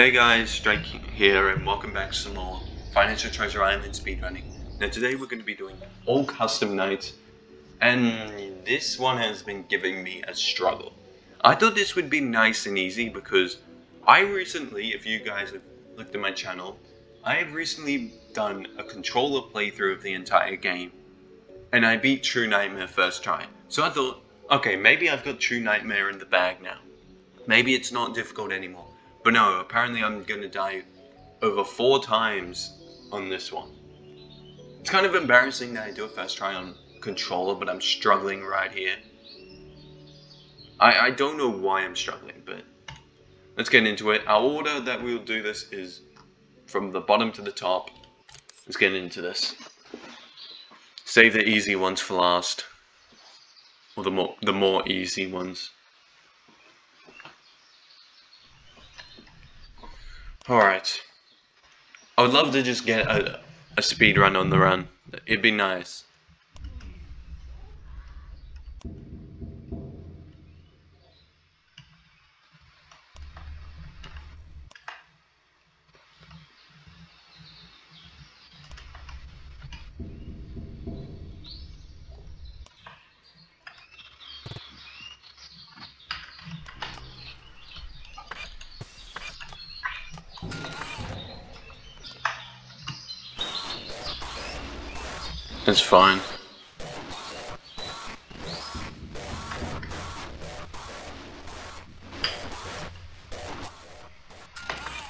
Hey guys, Strike here and welcome back to some more Five Nights at Treasure Island speedrunning. Now today we're going to be doing all custom nights and this one has been giving me a struggle. I thought this would be nice and easy because I recently, if you guys have looked at my channel, I have recently done a controller playthrough of the entire game and I beat True Nightmare first try. So I thought, okay, maybe I've got True Nightmare in the bag now. Maybe it's not difficult anymore. But no, apparently I'm gonna die over four times on this one. It's kind of embarrassing that I do a first try on controller, but I'm struggling right here. I, I don't know why I'm struggling, but let's get into it. Our order that we'll do this is from the bottom to the top. Let's get into this. Save the easy ones for last. Or the more the more easy ones. Alright. I would love to just get a, a speed run on the run. It'd be nice. It's fine.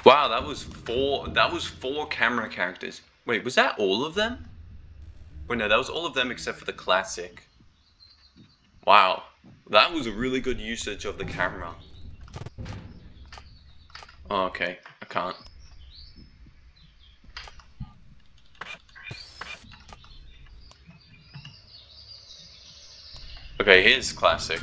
Wow, that was four that was four camera characters. Wait, was that all of them? Wait, no, that was all of them except for the classic. Wow. That was a really good usage of the camera. Oh, okay, I can't. Okay, here's classic.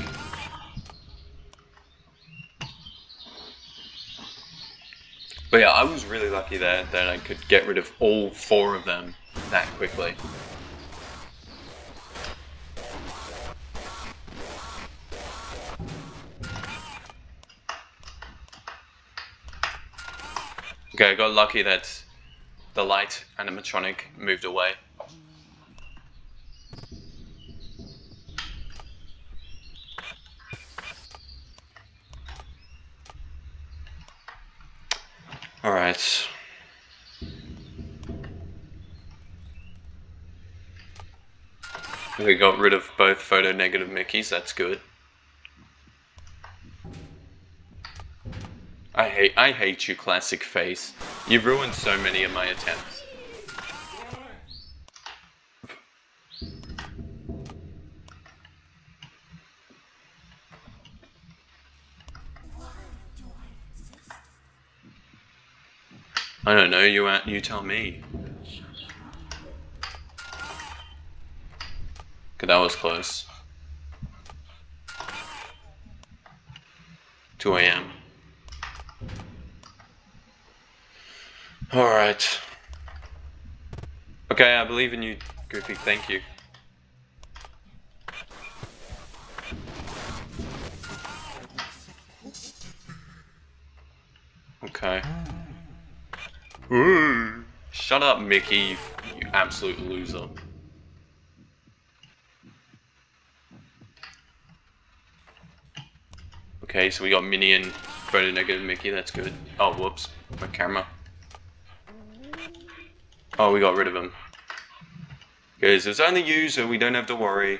But yeah, I was really lucky there that I could get rid of all four of them that quickly. Okay, I got lucky that the light animatronic moved away. Alright. We got rid of both photo negative Mickeys, that's good. I hate I hate you classic face. You've ruined so many of my attempts. I don't know, you uh, you tell me. Okay, that was close. 2 a.m. Alright. Okay, I believe in you, Goofy, thank you. Shut up, Mickey, you absolute loser. Okay, so we got and photo negative Mickey, that's good. Oh, whoops, my camera. Oh, we got rid of him. Because there's only you, so we don't have to worry.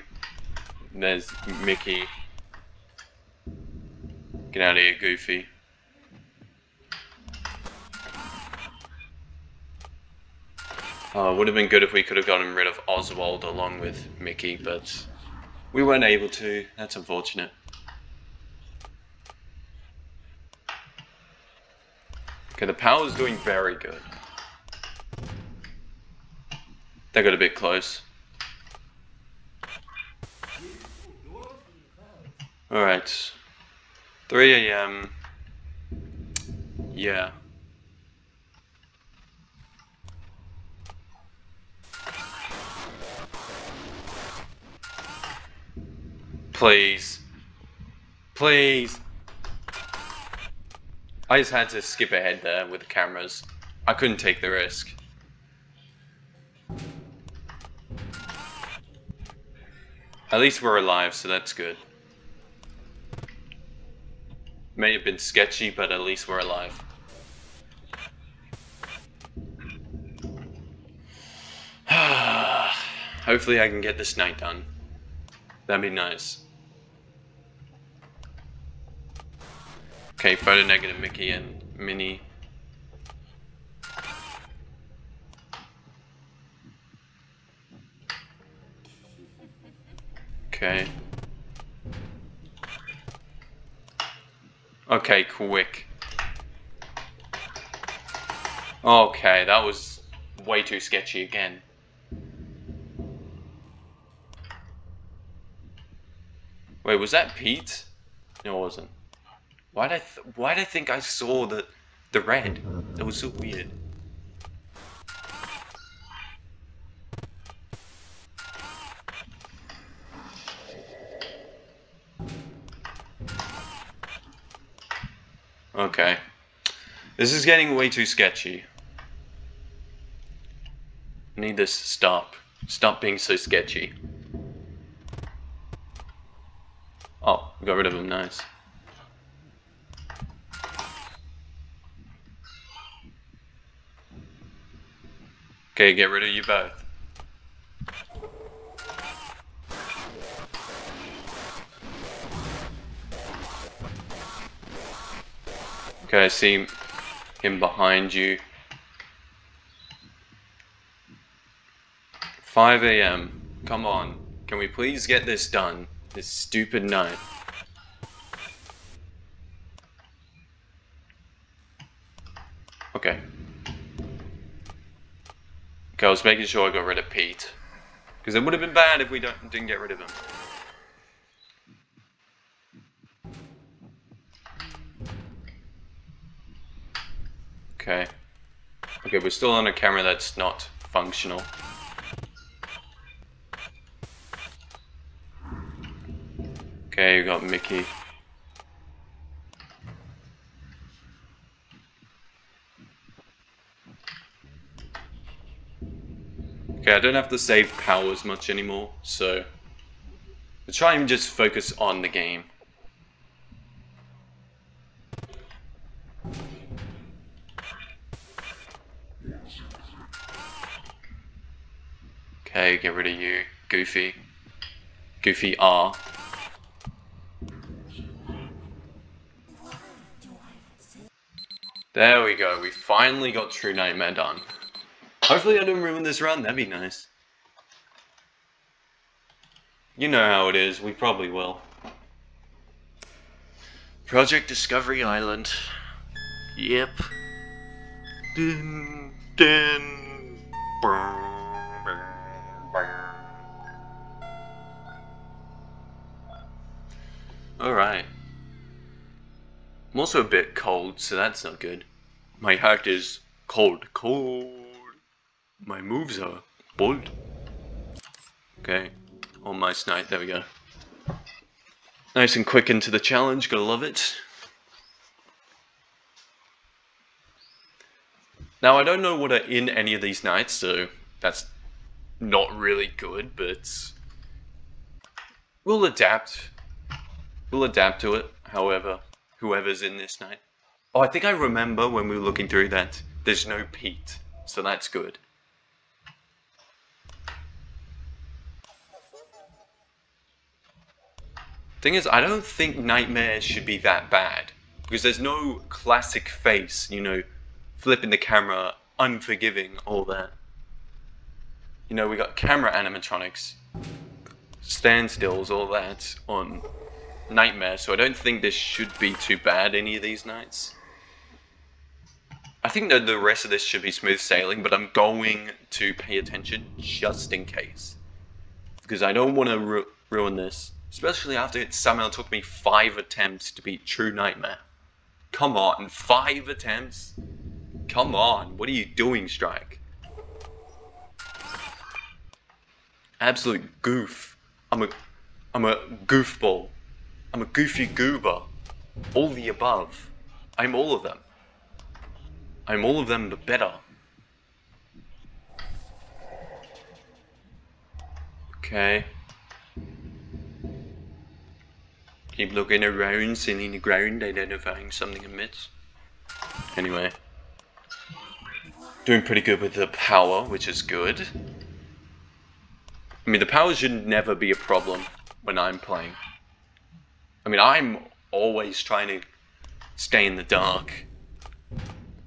There's Mickey. Get out of here, Goofy. Uh, would have been good if we could have gotten rid of Oswald along with Mickey, but we weren't able to. That's unfortunate. Okay, the power is doing very good. They got a bit close. Alright. 3 a.m. Yeah. Please. Please. I just had to skip ahead there with the cameras. I couldn't take the risk. At least we're alive, so that's good. May have been sketchy, but at least we're alive. Hopefully I can get this night done. That'd be nice. Okay, photo negative Mickey and Minnie. Okay. Okay, quick. Okay, that was way too sketchy again. Wait, was that Pete? No, it wasn't. Why'd I why'd I think I saw the the red? That was so weird. Okay. This is getting way too sketchy. I need this to stop. Stop being so sketchy. Oh, got rid of him, nice. Okay, get rid of you both. Okay, I see him behind you. 5 a.m. Come on. Can we please get this done? This stupid night. Okay. Okay, I was making sure I got rid of Pete. Because it would have been bad if we don't, didn't get rid of him. Okay. Okay, we're still on a camera that's not functional. Okay, you got Mickey. Okay, I don't have to save powers much anymore, so... I'll try and just focus on the game. Okay, get rid of you, Goofy. Goofy R. There we go, we finally got True Nightmare done. Hopefully I didn't ruin this run, that'd be nice. You know how it is, we probably will. Project Discovery Island. Yep. Dun, dun, Alright. I'm also a bit cold, so that's not good. My heart is cold, cold. My moves are bold. Okay, on my snipe, there we go. Nice and quick into the challenge, gotta love it. Now, I don't know what are in any of these nights, so that's not really good, but we'll adapt. We'll adapt to it, however, whoever's in this night. Oh, I think I remember when we were looking through that there's no Pete, so that's good. Thing is, I don't think nightmares should be that bad. Because there's no classic face, you know, flipping the camera, unforgiving, all that. You know, we got camera animatronics, standstills, all that on Nightmare, so I don't think this should be too bad any of these nights. I think that the rest of this should be smooth sailing, but I'm going to pay attention just in case. Because I don't want to ru ruin this, especially after it somehow took me five attempts to beat True Nightmare. Come on, five attempts? Come on, what are you doing, Strike? Absolute goof. I'm a, I'm a goofball. I'm a goofy goober. All the above. I'm all of them. I'm all of them, but better. Okay. Keep looking around, seeing the ground, identifying something amiss. Anyway. Doing pretty good with the power, which is good. I mean, the power should never be a problem when I'm playing. I mean, I'm always trying to stay in the dark.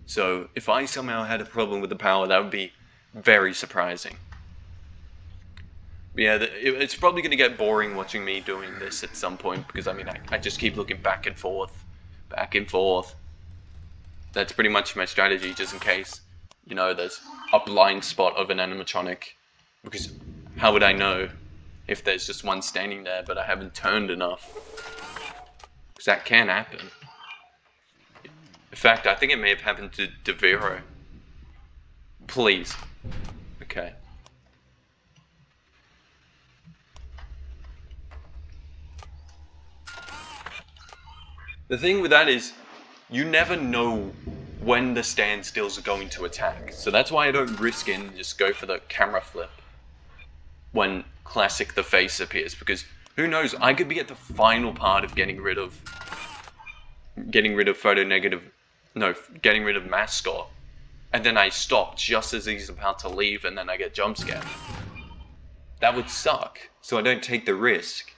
So, if I somehow had a problem with the power, that would be very surprising. Yeah, it's probably going to get boring watching me doing this at some point, because I mean, I, I just keep looking back and forth, back and forth. That's pretty much my strategy, just in case, you know, there's a blind spot of an animatronic, because how would I know if there's just one standing there, but I haven't turned enough? Because that can happen. In fact, I think it may have happened to DeVero. Please. Okay. The thing with that is, you never know when the standstills are going to attack. So that's why I don't risk in just go for the camera flip when classic the face appears because who knows? I could be at the final part of getting rid of getting rid of photo negative no getting rid of mascot and then I stop just as he's about to leave and then I get jump scared. That would suck. So I don't take the risk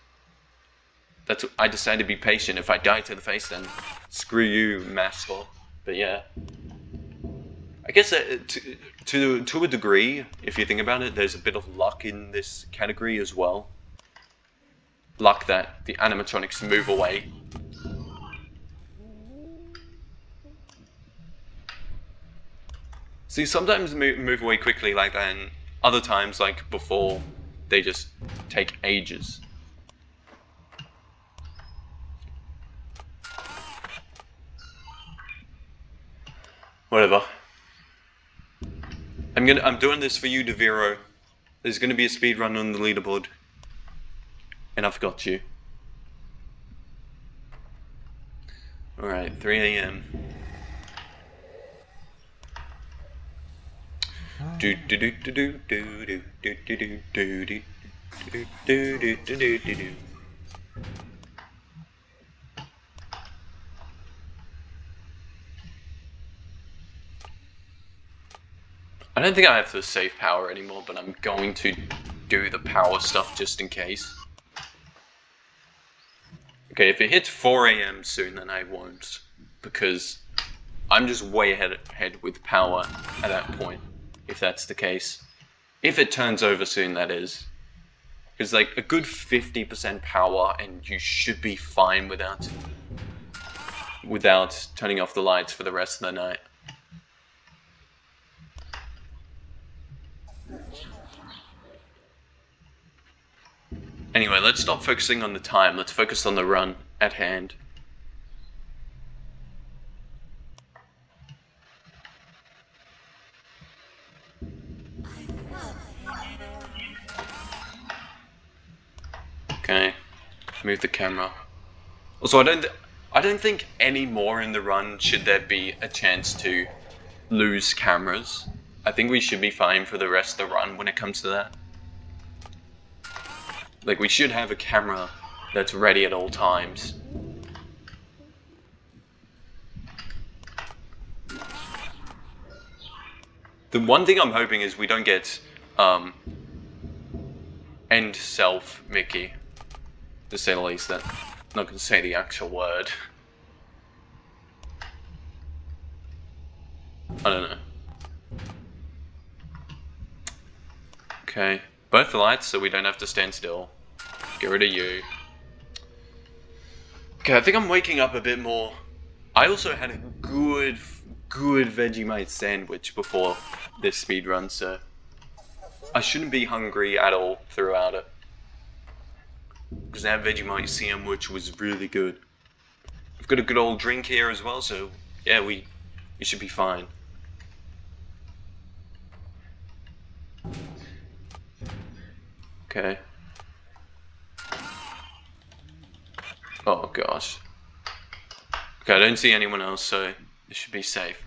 that's I decided to be patient if I die to the face then screw you mascot but yeah I guess uh, to, to, to a degree, if you think about it, there's a bit of luck in this category as well. Luck that the animatronics move away. See, sometimes move, move away quickly like that, and other times, like before, they just take ages. Whatever. I'm gonna I'm doing this for you, Deviro. There's gonna be a speed run on the leaderboard. And I've got you. Alright, 3 a.m. Do do do do do do do do do do do do do do do do do I don't think I have the safe power anymore, but I'm going to do the power stuff just in case. Okay, if it hits 4 a.m. soon, then I won't, because I'm just way ahead, ahead with power at that point, if that's the case. If it turns over soon, that is. Because like a good 50% power and you should be fine without without turning off the lights for the rest of the night. Anyway, let's stop focusing on the time. Let's focus on the run at hand. Okay, move the camera. Also, I don't, I don't think any more in the run should there be a chance to lose cameras. I think we should be fine for the rest of the run when it comes to that. Like, we should have a camera that's ready at all times. The one thing I'm hoping is we don't get um, end self Mickey, to say the least. That I'm not going to say the actual word. I don't know. Okay. Both the lights so we don't have to stand still. Get rid of you. Okay, I think I'm waking up a bit more. I also had a good, good Vegemite sandwich before this speed run, so I shouldn't be hungry at all throughout it. Because that Vegemite sandwich was really good. I've got a good old drink here as well, so yeah, we, we should be fine. Okay. Oh gosh. Okay, I don't see anyone else, so it should be safe.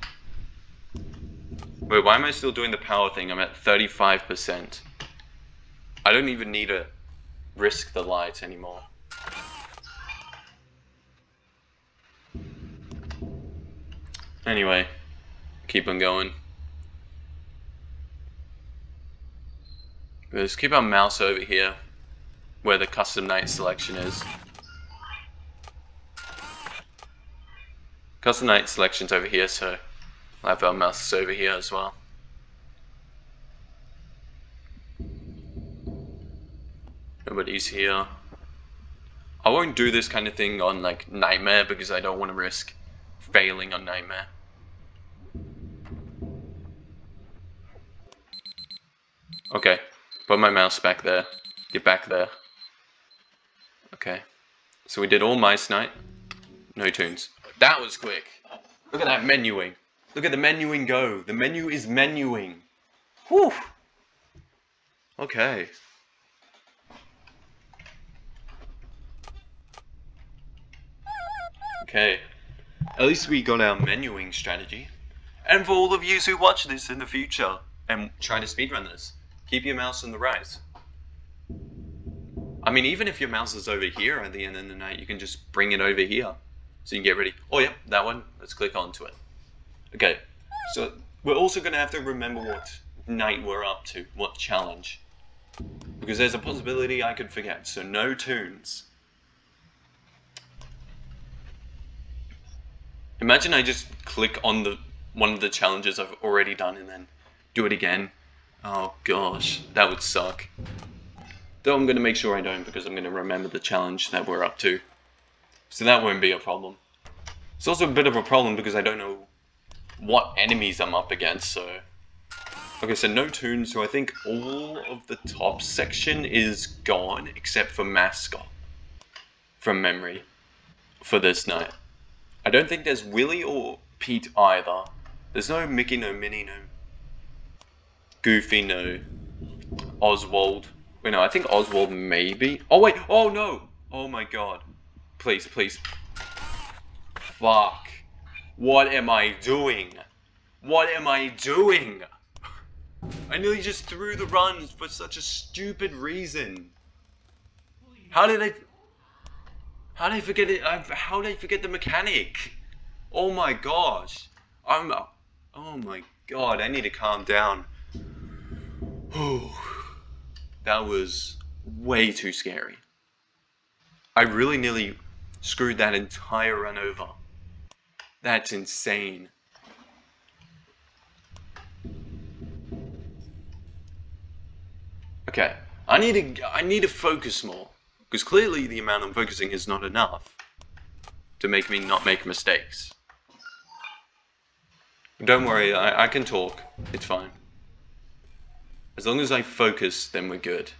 Wait, why am I still doing the power thing? I'm at 35%. I don't even need to risk the light anymore. Anyway, keep on going. Let's keep our mouse over here, where the custom night selection is. Custom night selection's over here, so I'll have our mouse over here as well. Nobody's here. I won't do this kind of thing on like Nightmare because I don't want to risk failing on Nightmare. Okay, put my mouse back there. Get back there. Okay, so we did all Mice Night. No tunes. That was quick. Look at that menuing. Look at the menuing go. The menu is menuing. Whew. Okay. Okay. At least we got our menuing strategy. And for all of you who watch this in the future and try to speedrun this, keep your mouse in the right. I mean, even if your mouse is over here at the end of the night, you can just bring it over here. So you can get ready. Oh, yeah, that one. Let's click onto it. Okay, so we're also going to have to remember what night we're up to, what challenge. Because there's a possibility I could forget, so no tunes. Imagine I just click on the one of the challenges I've already done and then do it again. Oh gosh, that would suck. Though I'm going to make sure I don't because I'm going to remember the challenge that we're up to. So that won't be a problem. It's also a bit of a problem because I don't know what enemies I'm up against, so... Okay, so no tunes, so I think all of the top section is gone except for Mascot. From memory. For this night. I don't think there's Willy or Pete either. There's no Mickey, no Minnie, no Goofy, no Oswald. Wait, no, I think Oswald maybe. Oh, wait. Oh, no. Oh, my God. Please, please. Fuck. What am I doing? What am I doing? I nearly just threw the runs for such a stupid reason. How did I... How did I forget it? How did I forget the mechanic? Oh my gosh. I'm... Oh my god, I need to calm down. That was way too scary. I really nearly screwed that entire run over. That's insane. Okay, I need to I need to focus more because clearly the amount I'm focusing is not enough to make me not make mistakes. Don't worry, I, I can talk. It's fine. As long as I focus, then we're good.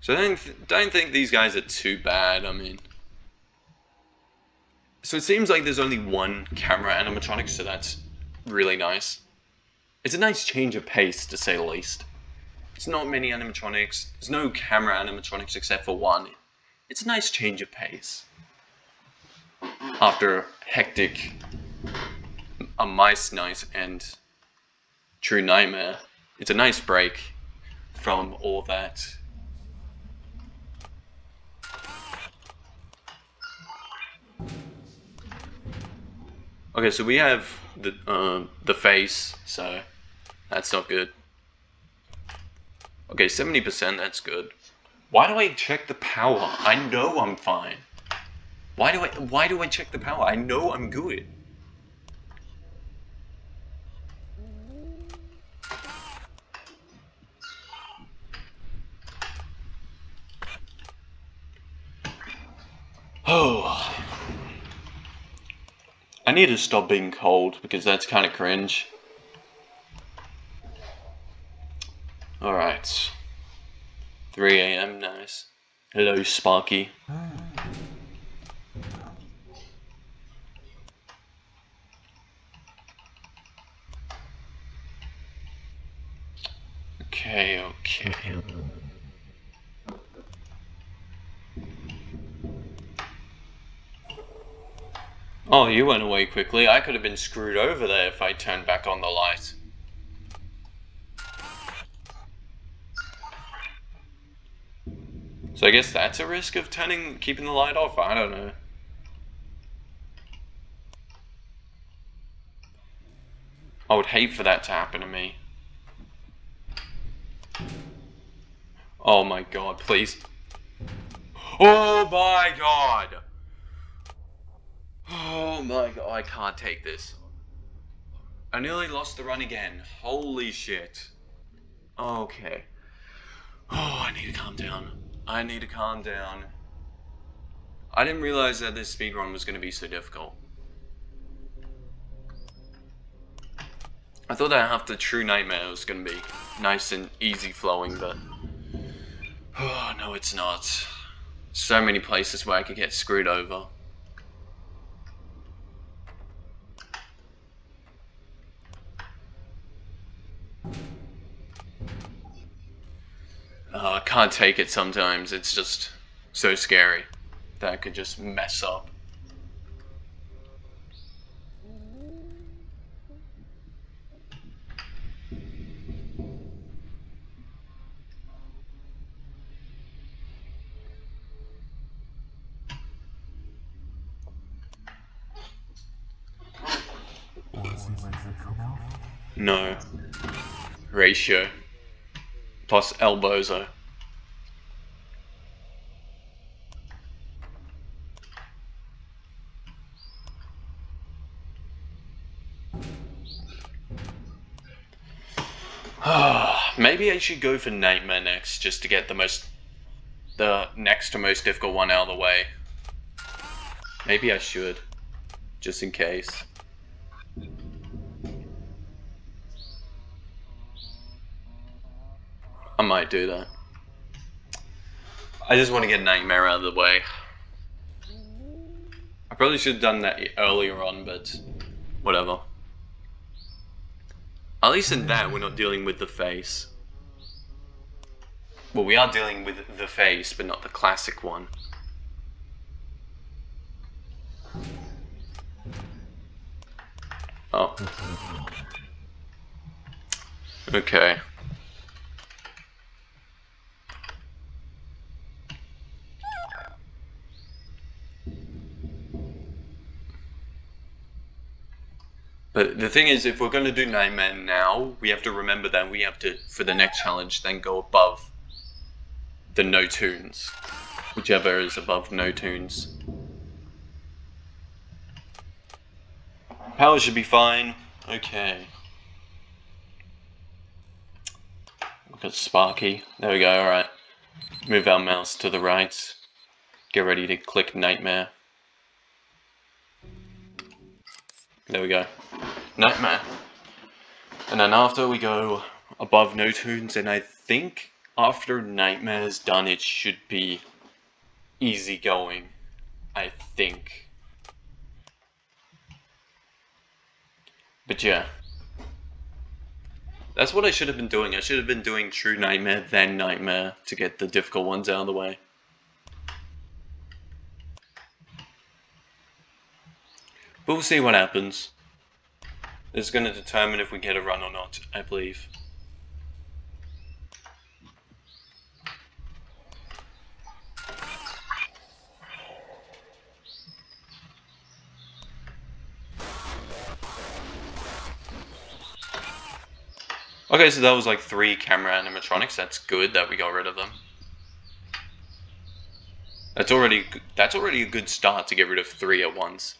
So don't, th don't think these guys are too bad, I mean... So it seems like there's only one camera animatronic, so that's really nice. It's a nice change of pace, to say the least. It's not many animatronics, there's no camera animatronics except for one. It's a nice change of pace. After hectic A Mice Night and True Nightmare, it's a nice break from all that Okay, so we have the uh, the face, so that's not good. Okay, 70%, that's good. Why do I check the power? I know I'm fine. Why do I why do I check the power? I know I'm good. Oh. I need to stop being cold because that's kind of cringe. Alright. 3 a.m. Nice. Hello, Sparky. Okay, okay. Oh, you went away quickly. I could have been screwed over there if I turned back on the light. So I guess that's a risk of turning, keeping the light off. I don't know. I would hate for that to happen to me. Oh my god, please. Oh my god! Oh my god, I can't take this. I nearly lost the run again. Holy shit. Okay. Oh, I need to calm down. I need to calm down. I didn't realize that this speedrun was going to be so difficult. I thought that after True Nightmare was going to be nice and easy flowing, but... Oh, no it's not. So many places where I could get screwed over. Uh, I can't take it sometimes. It's just so scary that I could just mess up. No. Ratio plus Elbozo. Maybe I should go for Nightmare next, just to get the most, the next to most difficult one out of the way. Maybe I should, just in case. I might do that. I just want to get Nightmare out of the way. I probably should have done that earlier on, but whatever. At least in that, we're not dealing with the face. Well, we are dealing with the face, but not the classic one. Oh. Okay. But the thing is, if we're going to do Nightmare now, we have to remember that we have to, for the next challenge, then go above the no tunes. Whichever is above no tunes. Power should be fine. Okay. Look at Sparky. There we go, alright. Move our mouse to the right. Get ready to click Nightmare. There we go. Nightmare. And then after we go above no tunes, and I think after Nightmare's done, it should be easy going. I think. But yeah. That's what I should have been doing. I should have been doing True Nightmare, then Nightmare, to get the difficult ones out of the way. But we'll see what happens. This is going to determine if we get a run or not, I believe. Okay, so that was like three camera animatronics. That's good that we got rid of them. That's already that's already a good start to get rid of three at once.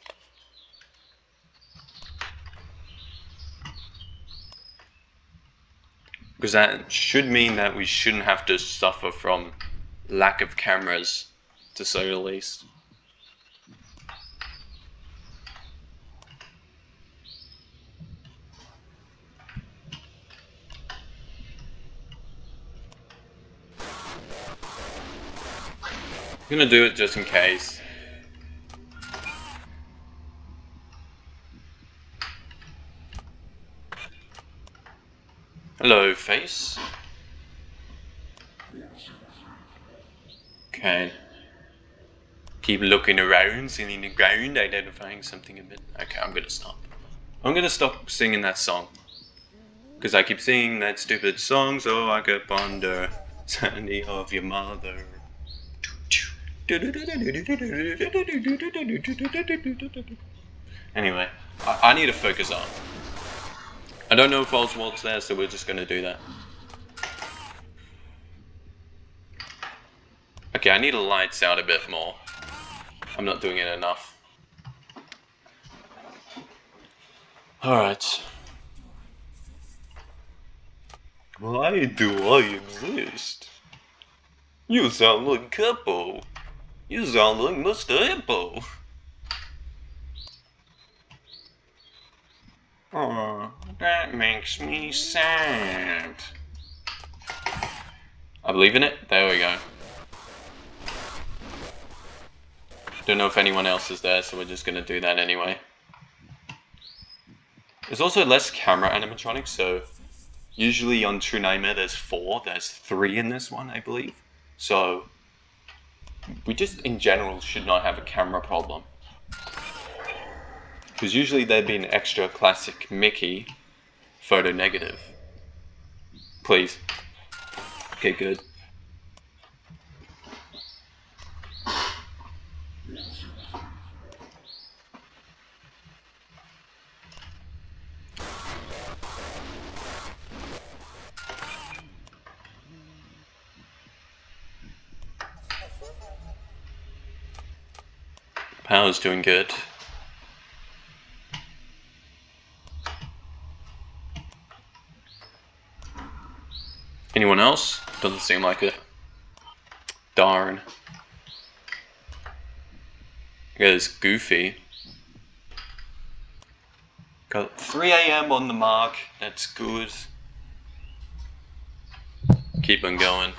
Because that should mean that we shouldn't have to suffer from lack of cameras, to say the least. I'm gonna do it just in case. Hello, face. Okay. keep looking around, seeing the ground, identifying something a bit. Okay, I'm gonna stop. I'm gonna stop singing that song. Because I keep singing that stupid song, so I could ponder Sandy of your mother. Anyway, I, I need to focus on. I don't know if Oswald's there, so we're just gonna do that. Okay, I need to lights out a bit more. I'm not doing it enough. Alright. Why do I exist? You sound like Capo. You sound like Mr. Hippo. Oh, that makes me sad. I believe in it. There we go. Don't know if anyone else is there, so we're just gonna do that anyway. There's also less camera animatronics, so usually on True Nightmare there's four, there's three in this one, I believe. So we just in general should not have a camera problem. Because usually there'd be an extra classic Mickey photo negative. Please. Okay, good. Power's doing good. Anyone else? Doesn't seem like it. Darn. There's Goofy. Got 3 a.m. on the mark. That's good. Keep on going.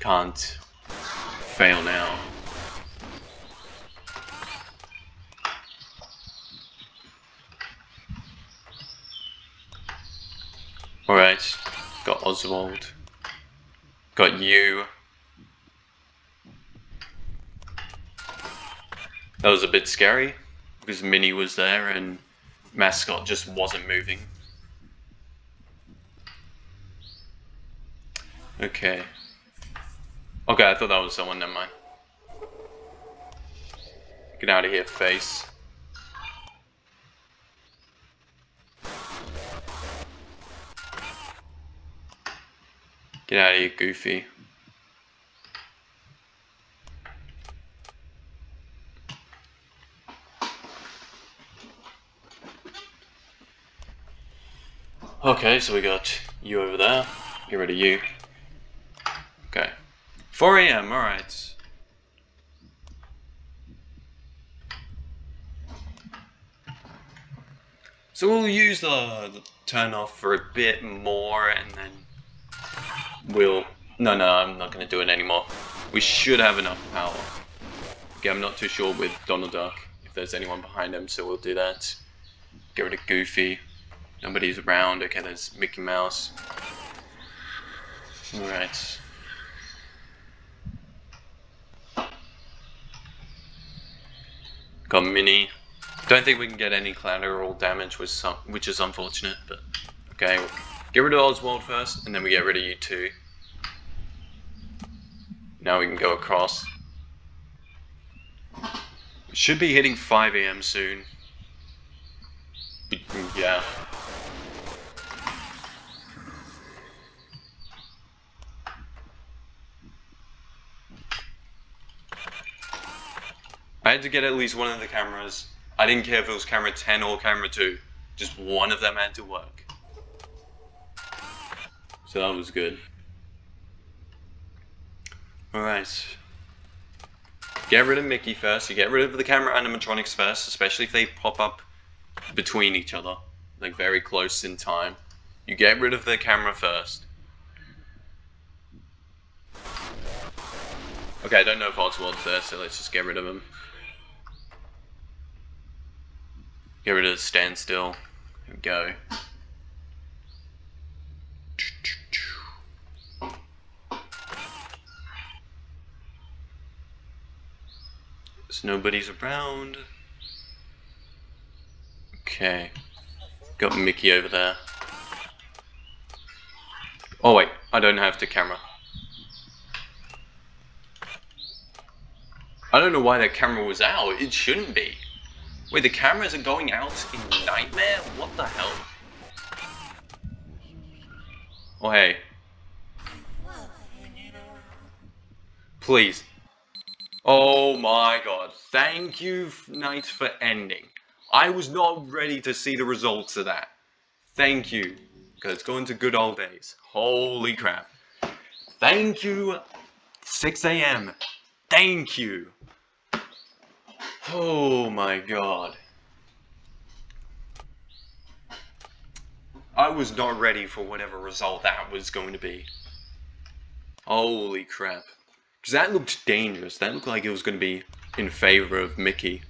Can't fail now. Alright, got Oswald. Got you. That was a bit scary because Minnie was there and Mascot just wasn't moving. Okay. Okay, I thought that was someone, never mind. Get out of here, face. Get out of here, Goofy. Okay, so we got you over there. Get rid of you. Okay. 4 a.m., alright. So we'll use the, the turn off for a bit more and then we'll... No, no, I'm not going to do it anymore. We should have enough power. Okay, I'm not too sure with Donald Duck if there's anyone behind him, so we'll do that. Get rid of Goofy. Nobody's around. Okay, there's Mickey Mouse. Alright. Got Minnie. Don't think we can get any collateral damage, which is unfortunate, but okay. Get rid of Oswald first, and then we get rid of you too. Now we can go across. Should be hitting 5 a.m. soon. Yeah. I had to get at least one of the cameras. I didn't care if it was camera 10 or camera 2. Just one of them had to work. So that was good. Alright. Get rid of Mickey first. You get rid of the camera animatronics first, especially if they pop up between each other. Like very close in time. You get rid of the camera first. Okay, I don't know if Oswald's there, so let's just get rid of him. Get rid of the standstill. Here we go. Nobody's around. Okay. Got Mickey over there. Oh wait, I don't have the camera. I don't know why that camera was out. It shouldn't be. Wait, the cameras are going out in Nightmare? What the hell? Oh hey. Please. Oh my god. Thank you, Night, for ending. I was not ready to see the results of that. Thank you. Because it's going to good old days. Holy crap. Thank you, 6 a.m. Thank you. Oh my god. I was not ready for whatever result that was going to be. Holy crap. Because that looked dangerous. That looked like it was going to be in favor of Mickey.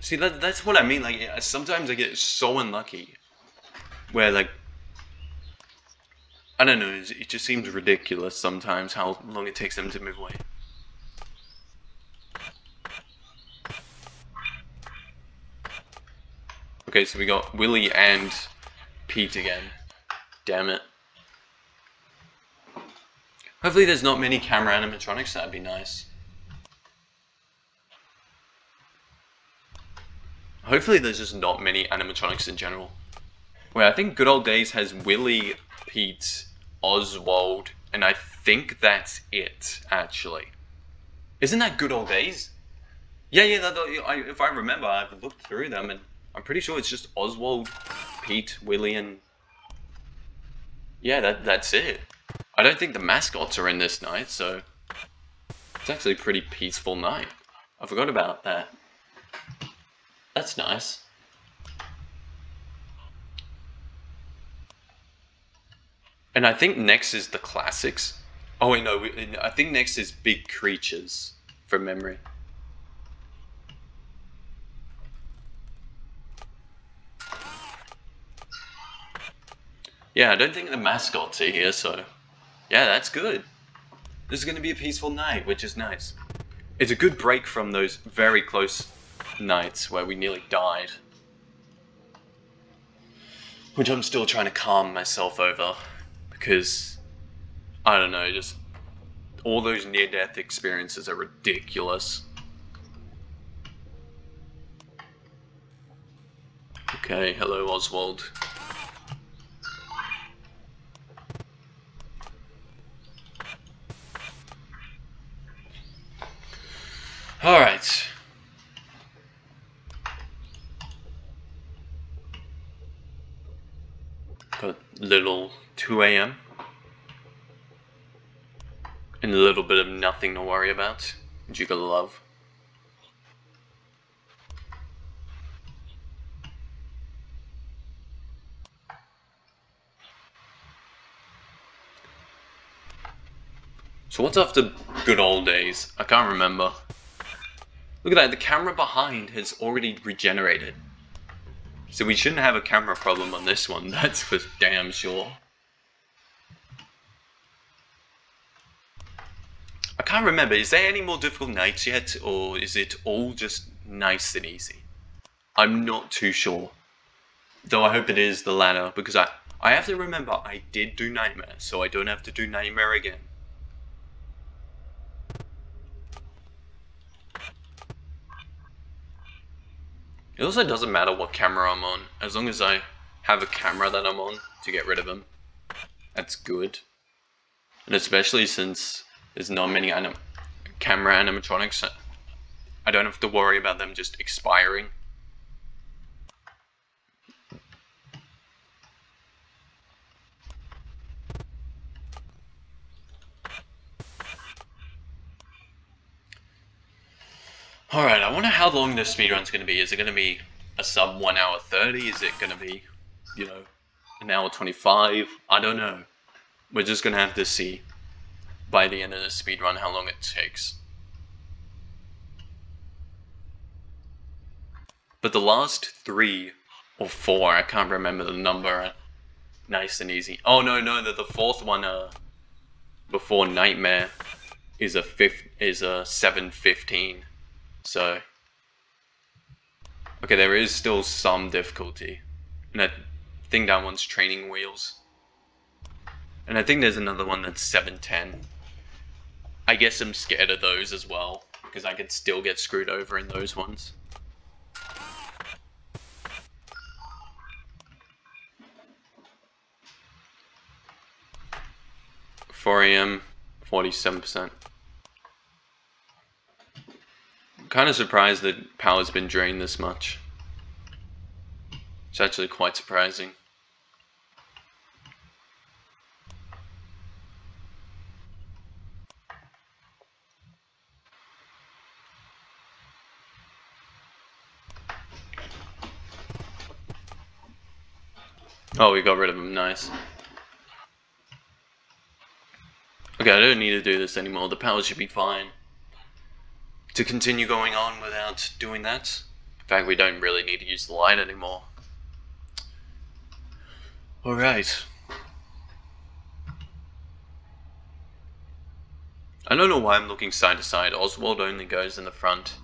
See, that, that's what I mean. Like, sometimes I get so unlucky. Where, like, I don't know, it just seems ridiculous sometimes how long it takes them to move away. Okay, so we got Willy and Pete again. Damn it. Hopefully there's not many camera animatronics, that'd be nice. Hopefully there's just not many animatronics in general. Wait, I think Good Old Days has Willy, Pete, Oswald, and I think that's it, actually. Isn't that Good Old Days? Yeah, yeah, that, I, if I remember, I've looked through them, and I'm pretty sure it's just Oswald, Pete, Willy, and... Yeah, that, that's it. I don't think the mascots are in this night, so... It's actually a pretty peaceful night. I forgot about that. That's nice. And I think next is the classics. Oh wait, no, I think next is Big Creatures, from memory. Yeah, I don't think the mascots are here, so... Yeah, that's good. This is going to be a peaceful night, which is nice. It's a good break from those very close nights where we nearly died. Which I'm still trying to calm myself over because I don't know, just all those near death experiences are ridiculous. Okay, hello Oswald. Alright. Got little 2 a.m. And a little bit of nothing to worry about, which you gotta love. So what's after good old days? I can't remember. Look at that, the camera behind has already regenerated. So we shouldn't have a camera problem on this one, that's for damn sure. I can't remember, is there any more difficult nights yet, or is it all just nice and easy? I'm not too sure. Though I hope it is the latter, because I, I have to remember I did do Nightmare, so I don't have to do Nightmare again. It also doesn't matter what camera I'm on, as long as I have a camera that I'm on to get rid of them. That's good. And especially since there's not many anim camera animatronics. I don't have to worry about them just expiring. Alright, I wonder how long this speedrun's going to be. Is it going to be a sub 1 hour 30? Is it going to be, you know, an hour 25? I don't know. We're just going to have to see by the end of the speed run how long it takes. But the last three or four, I can't remember the number, nice and easy. Oh no, no, the, the fourth one, uh, before Nightmare is a fifth is a seven fifteen. So okay, there is still some difficulty, and I think that one's training wheels. And I think there's another one that's 710. I guess I'm scared of those as well, because I could still get screwed over in those ones. 4 a.m., 47%. I'm kind of surprised that power's been drained this much. It's actually quite surprising. Oh, we got rid of him, nice. Okay, I don't need to do this anymore. The power should be fine. To continue going on without doing that. In fact, we don't really need to use the light anymore. Alright. I don't know why I'm looking side to side. Oswald only goes in the front.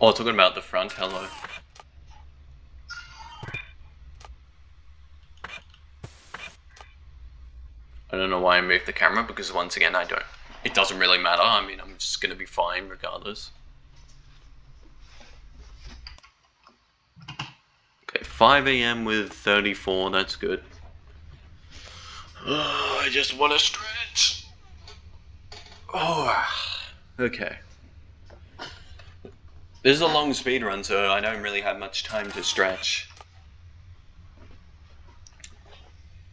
Oh, talking about the front, hello. I don't know why I moved the camera because once again I don't. It doesn't really matter. I mean, I'm just going to be fine regardless. Okay, 5 a.m. with 34. That's good. Oh, I just want to stretch. Oh, ah. okay. This is a long speed run, so I don't really have much time to stretch.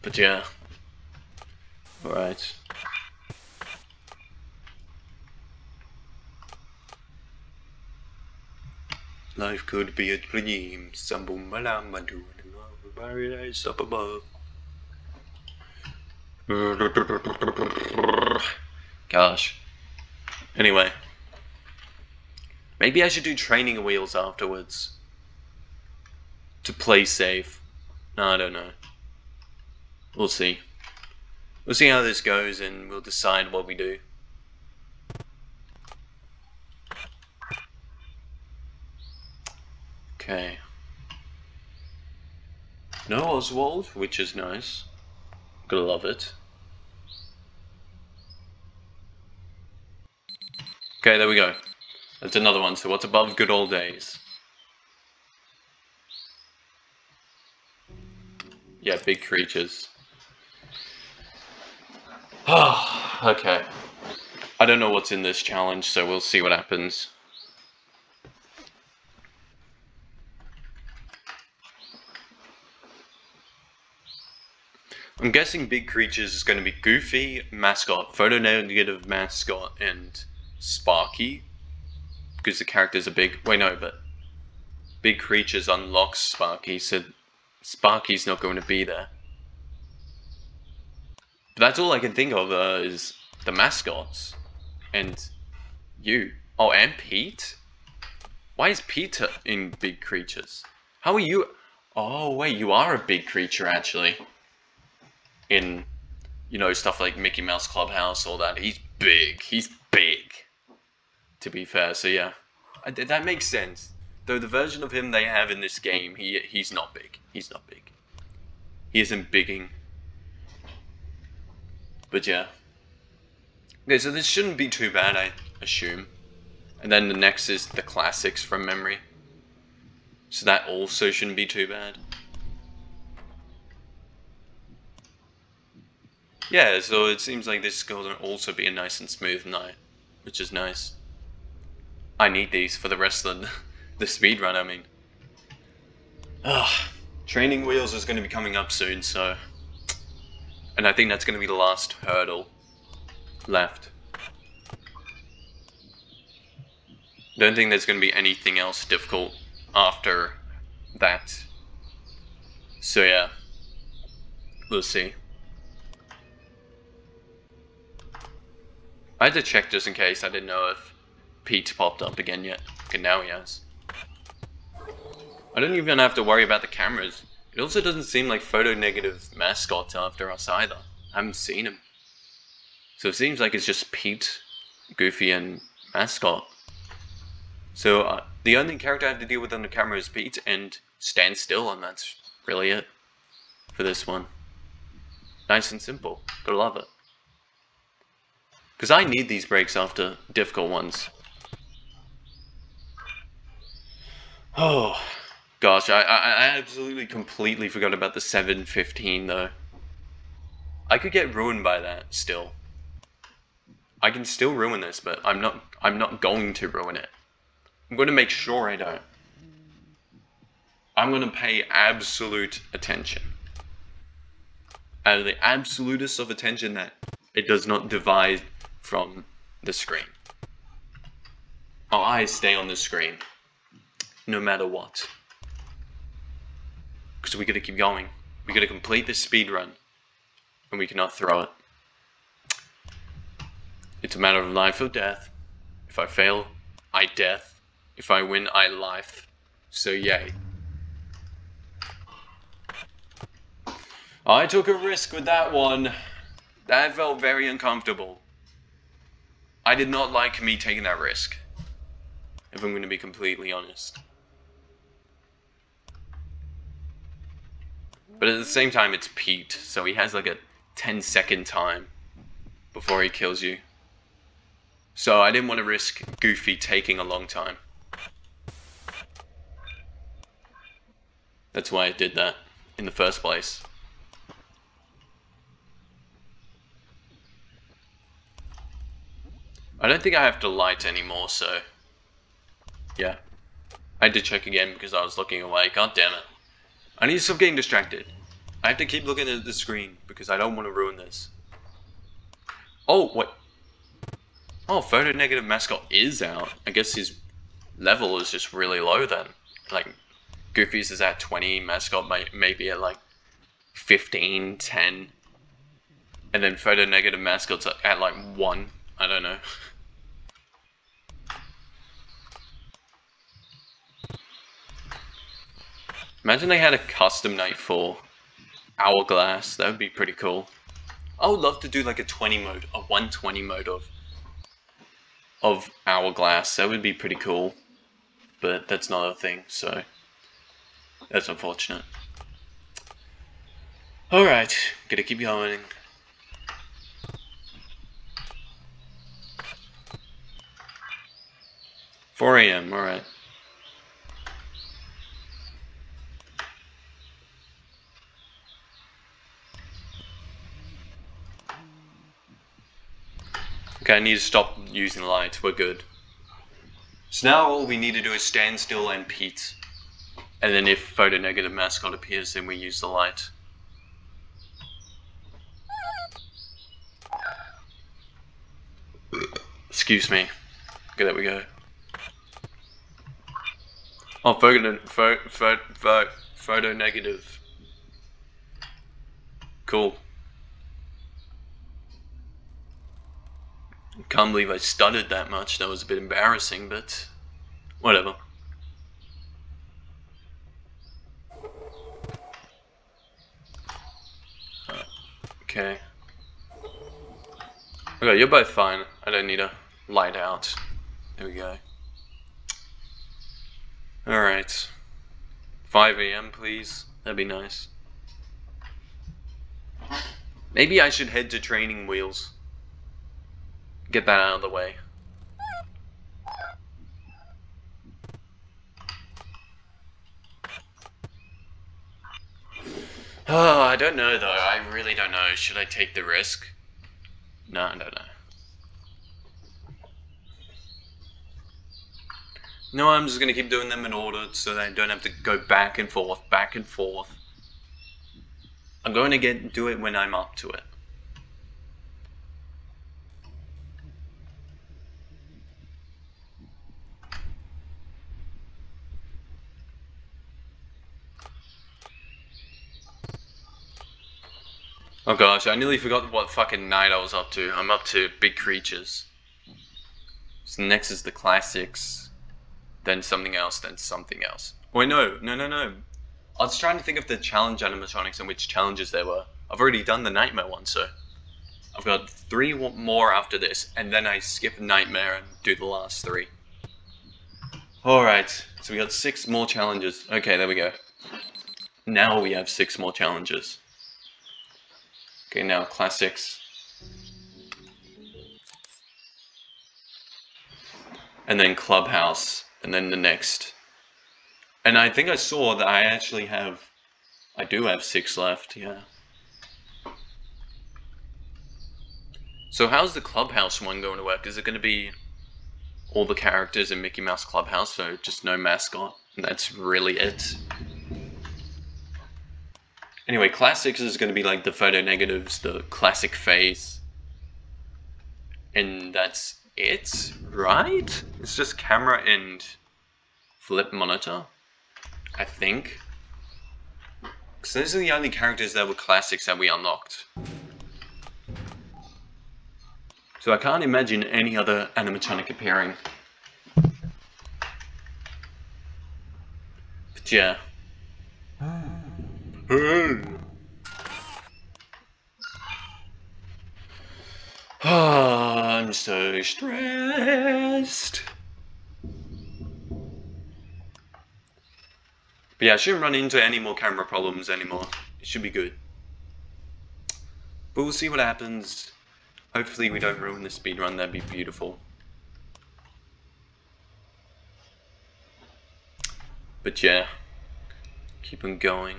But yeah. Right. Life could be a dream. Oh, paradise up above. Gosh. Anyway. Maybe I should do training wheels afterwards. To play safe. No, I don't know. We'll see. We'll see how this goes and we'll decide what we do. Okay. No Oswald, which is nice. Gonna love it. Okay, there we go. That's another one. So what's above good old days? Yeah, big creatures. Okay. I don't know what's in this challenge, so we'll see what happens. I'm guessing big creatures is going to be Goofy, Mascot, Photo Negative Mascot, and Sparky. Because the characters are big. Wait, no, but big creatures unlocks Sparky, so Sparky's not going to be there. But that's all I can think of uh, is the mascots. And you. Oh, and Pete? Why is Peter in Big Creatures? How are you? Oh, wait, you are a big creature, actually. In, you know, stuff like Mickey Mouse Clubhouse, all that. He's big. He's big. To be fair, so yeah. I, that makes sense. Though the version of him they have in this game, he he's not big. He's not big. He isn't bigging. But yeah. Okay, so this shouldn't be too bad, I assume. And then the next is the classics from memory. So that also shouldn't be too bad. Yeah, so it seems like this is going to also be a nice and smooth night, which is nice. I need these for the rest of the, the speed run, I mean. Ugh, training wheels is going to be coming up soon, so and I think that's going to be the last hurdle left. Don't think there's going to be anything else difficult after that. So yeah, we'll see. I had to check just in case. I didn't know if Pete popped up again yet. Okay, now he has. I don't even have to worry about the cameras. It also doesn't seem like photo negative mascots after us either. I haven't seen him. So it seems like it's just Pete, Goofy, and Mascot. So uh, the only character I have to deal with on the camera is Pete and stand still, and that's really it for this one. Nice and simple, I love it. Because I need these breaks after difficult ones. Oh, gosh, I, I, I absolutely completely forgot about the 715 though. I could get ruined by that still. I can still ruin this, but I'm not I'm not going to ruin it. I'm going to make sure I don't. I'm going to pay absolute attention. Out of the absolutest of attention that it does not divide from the screen. Our eyes stay on the screen, no matter what. Because we gotta keep going. We gotta complete this speed run, and we cannot throw it. It's a matter of life or death. If I fail, I death. If I win, I life. So yay. I took a risk with that one. That felt very uncomfortable. I did not like me taking that risk. If I'm going to be completely honest. But at the same time, it's Pete, so he has like a 10 second time before he kills you. So I didn't want to risk Goofy taking a long time. That's why I did that in the first place. I don't think I have to light anymore, so... Yeah. I had to check again because I was looking away. God damn it. I need to stop getting distracted. I have to keep looking at the screen because I don't want to ruin this. Oh, what? Oh, photo negative mascot is out. I guess his level is just really low then. Like, Goofy's is at 20, Mascot may, maybe at like 15, 10. And then photo negative mascots at like 1. I don't know. Imagine they had a custom night for Hourglass. That would be pretty cool. I would love to do like a 20 mode, a 120 mode of of Hourglass. That would be pretty cool. But that's not a thing, so that's unfortunate. Alright, gotta keep going. Four AM, alright. Okay, I need to stop using the light, we're good. So now all we need to do is stand still and Pete. And then if photo negative mascot appears, then we use the light. Excuse me. Okay, there we go. Oh, photo, photo, photo, photo negative. Cool. Can't believe I stuttered that much. That was a bit embarrassing, but whatever. Okay. Okay, you're both fine. I don't need a light out. There we go. Alright. 5 a.m. please. That'd be nice. Maybe I should head to training wheels. Get that out of the way. Oh, I don't know though. I really don't know. Should I take the risk? No, I don't know. No, I'm just gonna keep doing them in order so that I don't have to go back and forth, back and forth. I'm going to get do it when I'm up to it. Oh gosh, I nearly forgot what fucking night I was up to. I'm up to big creatures. So next is the classics, then something else, then something else. Wait, no, no, no, no. I was trying to think of the challenge animatronics and which challenges there were. I've already done the nightmare one, so I've got three more after this, and then I skip Nightmare and do the last three. Alright, so we got six more challenges. Okay, there we go. Now we have six more challenges. Okay, now classics. And then Clubhouse, and then the next. And I think I saw that I actually have, I do have six left, yeah. So how's the Clubhouse one going to work? Is it going to be all the characters in Mickey Mouse Clubhouse, so just no mascot, and that's really it. Anyway, classics is going to be like the photo negatives, the classic face, and that's it, right? It's just camera and flip monitor, I think. Because those are the only characters that were classics that we unlocked. So I can't imagine any other animatronic appearing. But yeah. Hmm. I'm so stressed. But yeah, I shouldn't run into any more camera problems anymore. It should be good. But we'll see what happens. Hopefully we don't ruin the speed run. that'd be beautiful. But yeah, keep on going.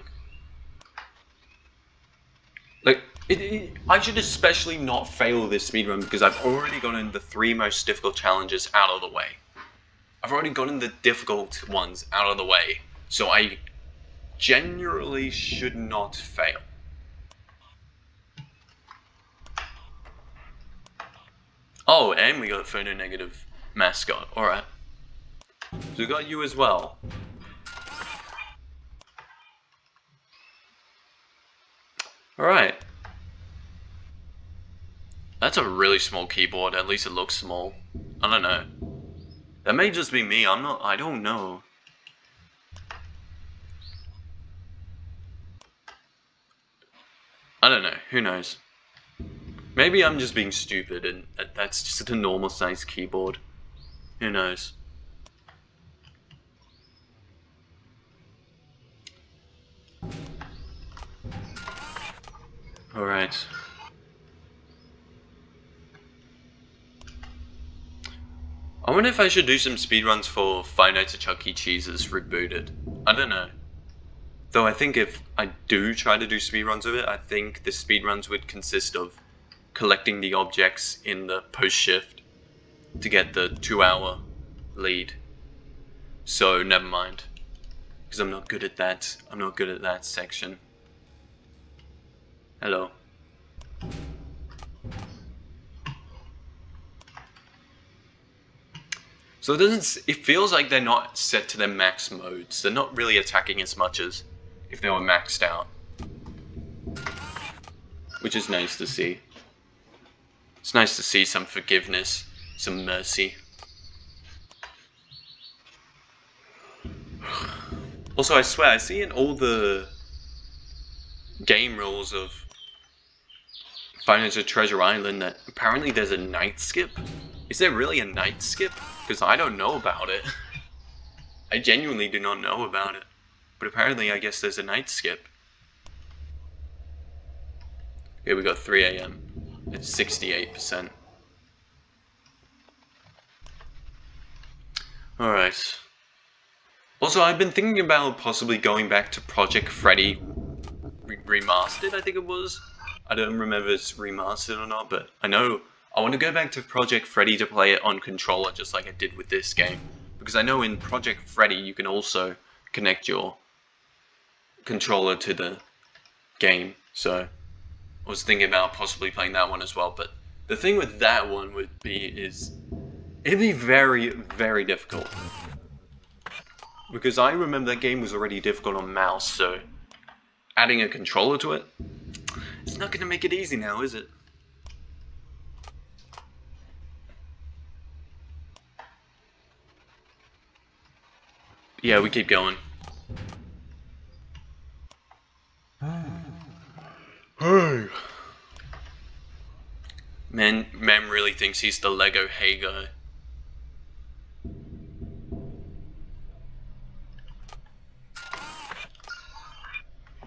Like, it, it, I should especially not fail this speedrun because I've already gotten the three most difficult challenges out of the way. I've already gotten the difficult ones out of the way, so I generally should not fail. Oh, and we got a photo negative mascot. Alright. So we got you as well. Alright. That's a really small keyboard, at least it looks small. I don't know. That may just be me, I'm not, I don't know. I don't know, who knows. Maybe I'm just being stupid and that's just a normal size keyboard. Who knows? Alright. I wonder if I should do some speedruns for Five Nights at Chuck E. Cheese's Rebooted. I don't know. Though I think if I do try to do speedruns of it, I think the speedruns would consist of collecting the objects in the post shift to get the two hour lead. So never mind. Because I'm not good at that. I'm not good at that section. Hello. So it doesn't. It feels like they're not set to their max modes. They're not really attacking as much as if they were maxed out, which is nice to see. It's nice to see some forgiveness, some mercy. Also, I swear, I see in all the game rules of Nights Treasure Island that apparently there's a night skip. Is there really a night skip? Because I don't know about it. I genuinely do not know about it. But apparently I guess there's a night skip. Okay, we got 3 a.m. It's 68%. Alright. Also, I've been thinking about possibly going back to Project Freddy Remastered, I think it was. I don't remember if it's remastered or not, but I know I want to go back to Project Freddy to play it on controller just like I did with this game. Because I know in Project Freddy you can also connect your controller to the game, so I was thinking about possibly playing that one as well, but the thing with that one would be is it'd be very, very difficult. Because I remember that game was already difficult on mouse, so adding a controller to it, it's not going to make it easy now, is it? Yeah, we keep going. Hey. Man, Mem really thinks he's the Lego Hey guy.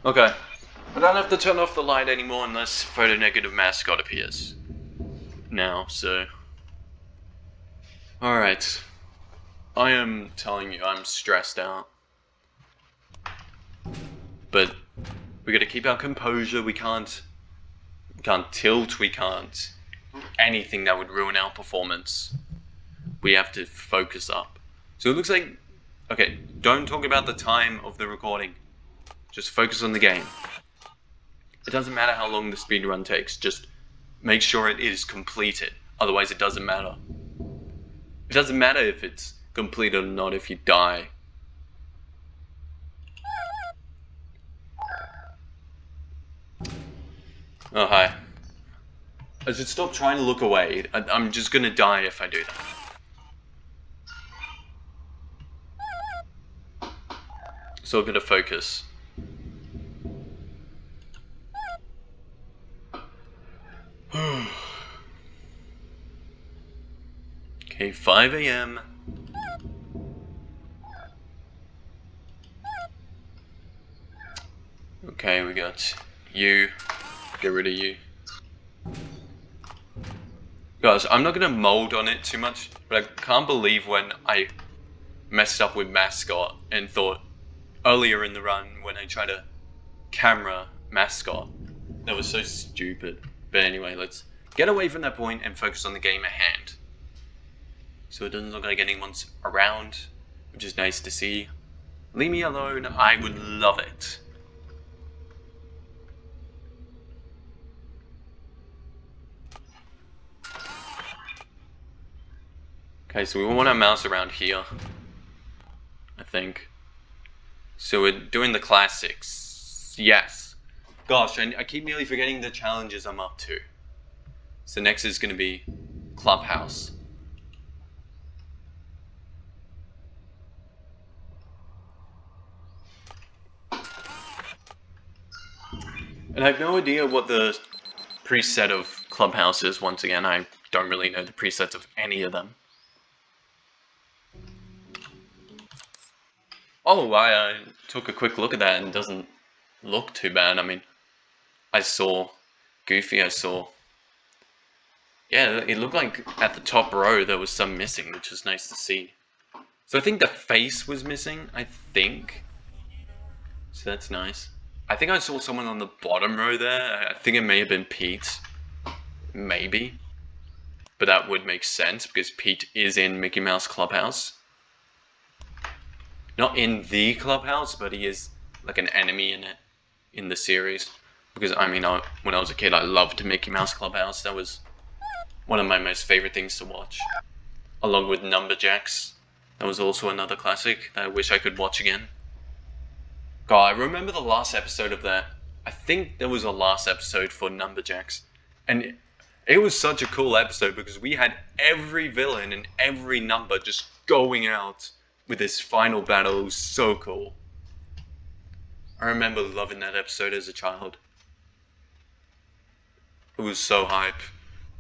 Okay. I don't have to turn off the light anymore unless photo negative mascot appears. Now, so. Alright. I am telling you, I'm stressed out. But we gotta keep our composure, we can't we can't tilt, we can't anything that would ruin our performance. We have to focus up. So it looks like okay, don't talk about the time of the recording. Just focus on the game. It doesn't matter how long the speed run takes, just make sure it is completed. Otherwise, it doesn't matter. It doesn't matter if it's completed or not if you die. Oh, hi. I should stop trying to look away. I, I'm just gonna die if I do that. So I'm gonna focus. okay, 5 a.m. Okay, we got you. Get rid of you. Guys, I'm not to mold on it too much, but I can't believe when I messed up with Mascot and thought earlier in the run when I tried to camera Mascot. That was so stupid. But anyway, let's get away from that point and focus on the game at hand. So it doesn't look like anyone's around, which is nice to see. Leave me alone, I would love it. Okay, so we want our mouse around here. I think. So we're doing the classics. Yes. Gosh, I, I keep nearly forgetting the challenges I'm up to. So next is going to be Clubhouse. And I have no idea what the preset of Clubhouse is. Once again, I don't really know the presets of any of them. Oh, I uh, took a quick look at that and it doesn't look too bad. I mean, I saw Goofy, I saw... Yeah, it looked like at the top row there was some missing, which is nice to see. So I think the face was missing, I think. So that's nice. I think I saw someone on the bottom row there. I think it may have been Pete. Maybe. But that would make sense because Pete is in Mickey Mouse Clubhouse not in the clubhouse, but he is like an enemy in it in the series. Because I mean, I, when I was a kid, I loved to Mickey Mouse Clubhouse. That was one of my most favorite things to watch, along with Number Numberjacks. That was also another classic that I wish I could watch again. God, I remember the last episode of that. I think there was a last episode for Number Numberjacks, and it, it was such a cool episode because we had every villain and every number just going out with this final battle. Was so cool. I remember loving that episode as a child. It was so hype.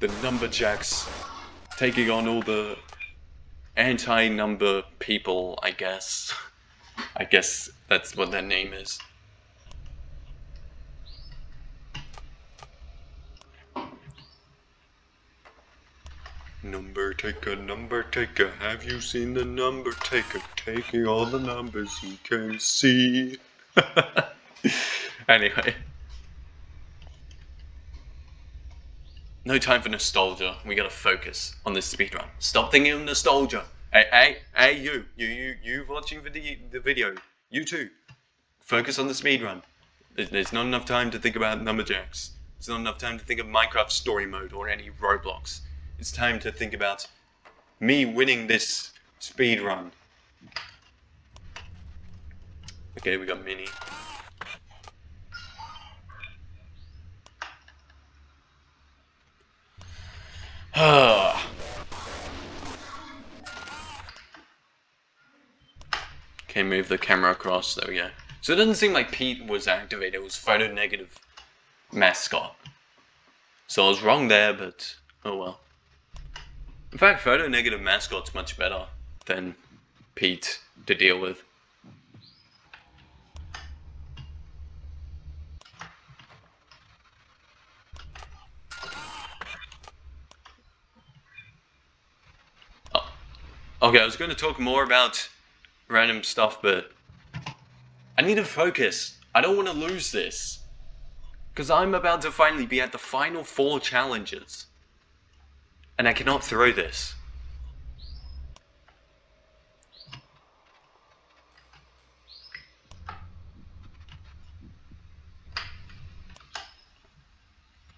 The Number Numberjacks taking on all the anti-number people, I guess. I guess that's what their name is. Number taker, number taker, have you seen the number taker taking all the numbers he can see? anyway. No time for nostalgia. We gotta focus on this speedrun. Stop thinking of nostalgia. Hey, hey, hey, you, you, you, you watching the, the video. You too. Focus on the speedrun. There's not enough time to think about Numberjacks. There's not enough time to think of Minecraft story mode or any Roblox it's time to think about me winning this speed run. Okay, we got Minnie. okay, move the camera across. There we go. So it doesn't seem like Pete was activated. It was photo negative mascot. So I was wrong there, but oh well. In fact, photo negative mascot's much better than Pete to deal with. Oh. Okay, I was going to talk more about random stuff, but I need to focus. I don't want to lose this. Because I'm about to finally be at the final four challenges. And I cannot throw this.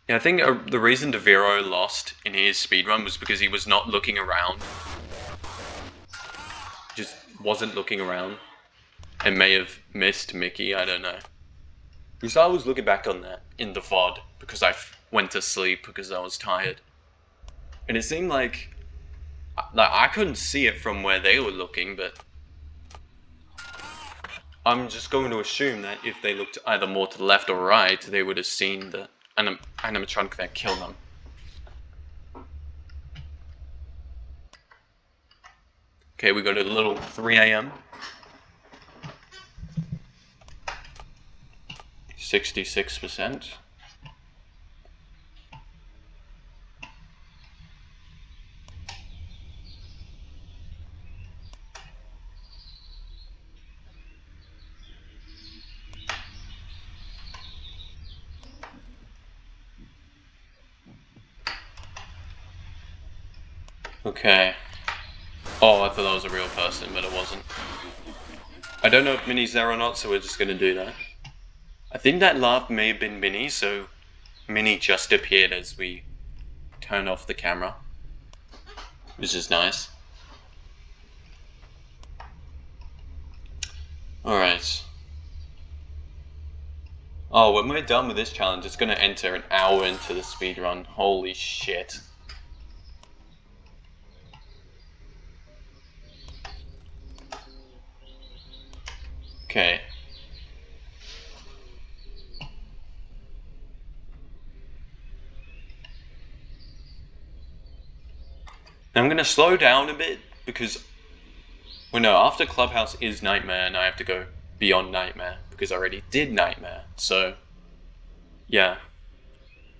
Yeah, I think uh, the reason Deviro lost in his speedrun was because he was not looking around. Just wasn't looking around. And may have missed Mickey, I don't know. Because I was looking back on that in the VOD because I went to sleep because I was tired. And it seemed like, like I couldn't see it from where they were looking, but I'm just going to assume that if they looked either more to the left or right, they would have seen the anim animatronic that killed them. Okay, we got a little 3 a.m. 66%. Okay. Oh, I thought that was a real person, but it wasn't. I don't know if Minnie's there or not, so we're just gonna do that. I think that laugh may have been Minnie, so Minnie just appeared as we turned off the camera. Which is nice. Alright. Oh, when we're done with this challenge, it's gonna enter an hour into the speedrun. Holy shit. Okay. I'm going to slow down a bit because, well, no, after Clubhouse is Nightmare, and I have to go beyond Nightmare because I already did Nightmare. So, yeah.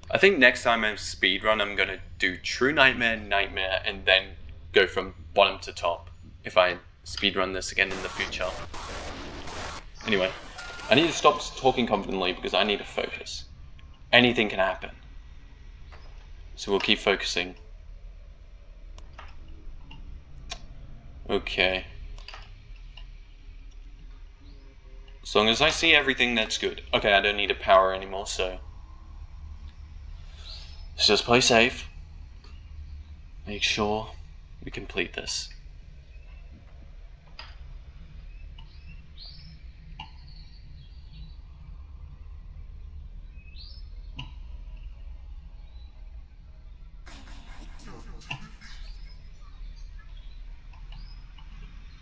I think next time I speedrun, I'm going to do True Nightmare, Nightmare, and then go from bottom to top if I speedrun this again in the future. Anyway, I need to stop talking confidently because I need to focus. Anything can happen. So we'll keep focusing. Okay. As long as I see everything, that's good. Okay, I don't need a power anymore, so... Let's just play safe. Make sure we complete this.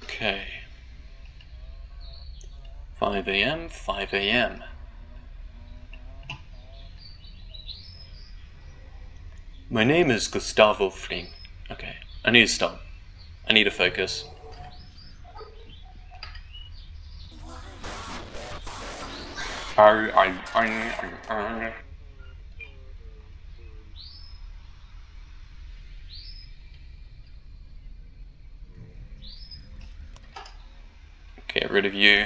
Okay. 5 a.m., 5 a.m. My name is Gustavo Fring. Okay, I need to stop. I need to focus. Get rid of you.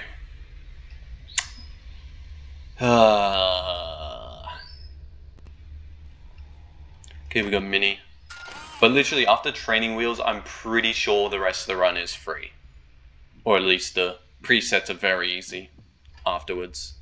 Uh, okay, we got Minnie. But literally, after training wheels, I'm pretty sure the rest of the run is free. Or at least the presets are very easy afterwards.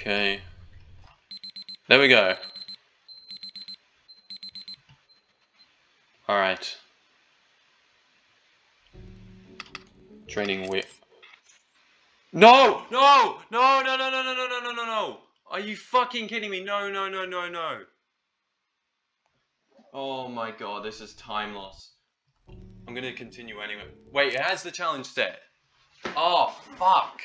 Okay. There we go. Alright. Training with... No! No! No, no, no, no, no, no, no, no, no, no! Are you fucking kidding me? No, no, no, no, no. Oh my god, this is time loss. I'm gonna continue anyway. Wait, it has the challenge set. Oh, fuck.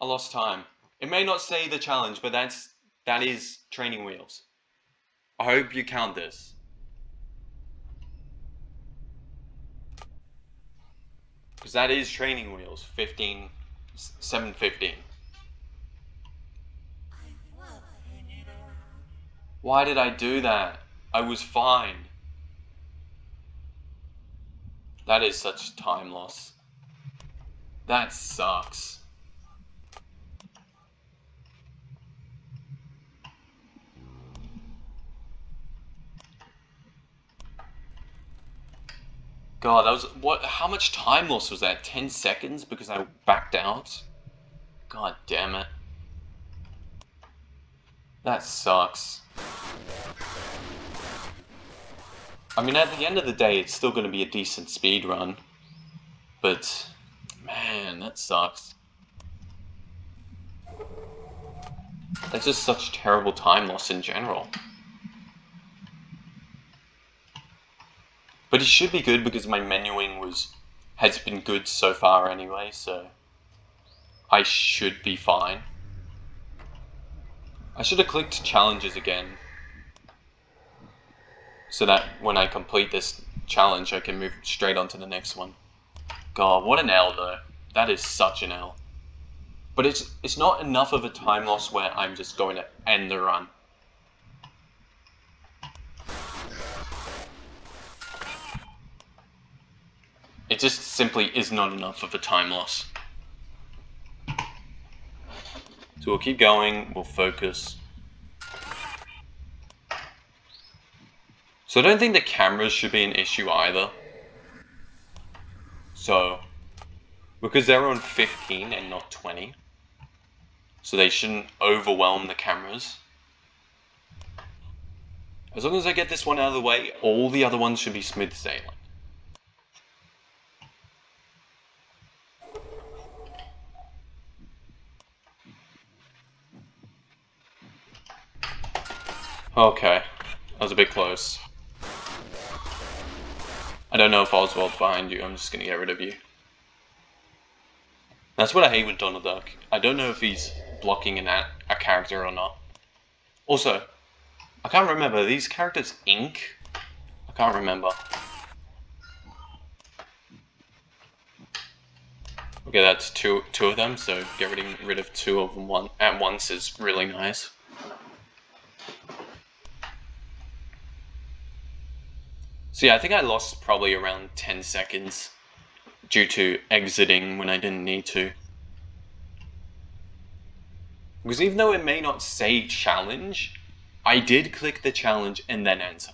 I lost time. It may not say the challenge, but that's that is training wheels. I hope you count this. Because that is training wheels, 15, 715. Why did I do that? I was fine. That is such time loss. That sucks. God, that was what? How much time loss was that? Ten seconds because I backed out. God damn it. That sucks. I mean, at the end of the day, it's still going to be a decent speed run, but man, that sucks. That's just such terrible time loss in general. But it should be good because my menuing was has been good so far anyway, so I should be fine. I should have clicked challenges again so that when I complete this challenge I can move straight on to the next one. God, what an L though. That is such an L. But it's it's not enough of a time loss where I'm just going to end the run. It just simply is not enough of a time loss. So we'll keep going, we'll focus. So I don't think the cameras should be an issue either. So, because they're on 15 and not 20, so they shouldn't overwhelm the cameras. As long as I get this one out of the way, all the other ones should be smooth sailing. Okay, that was a bit close. I don't know if Oswald's behind you, I'm just gonna get rid of you. That's what I hate with Donald Duck. I don't know if he's blocking an a, a character or not. Also, I can't remember, these characters ink? I can't remember. Okay, that's two two of them, so getting rid of two of them one at once is really nice. So yeah, I think I lost probably around 10 seconds due to exiting when I didn't need to. Because even though it may not say challenge, I did click the challenge and then enter.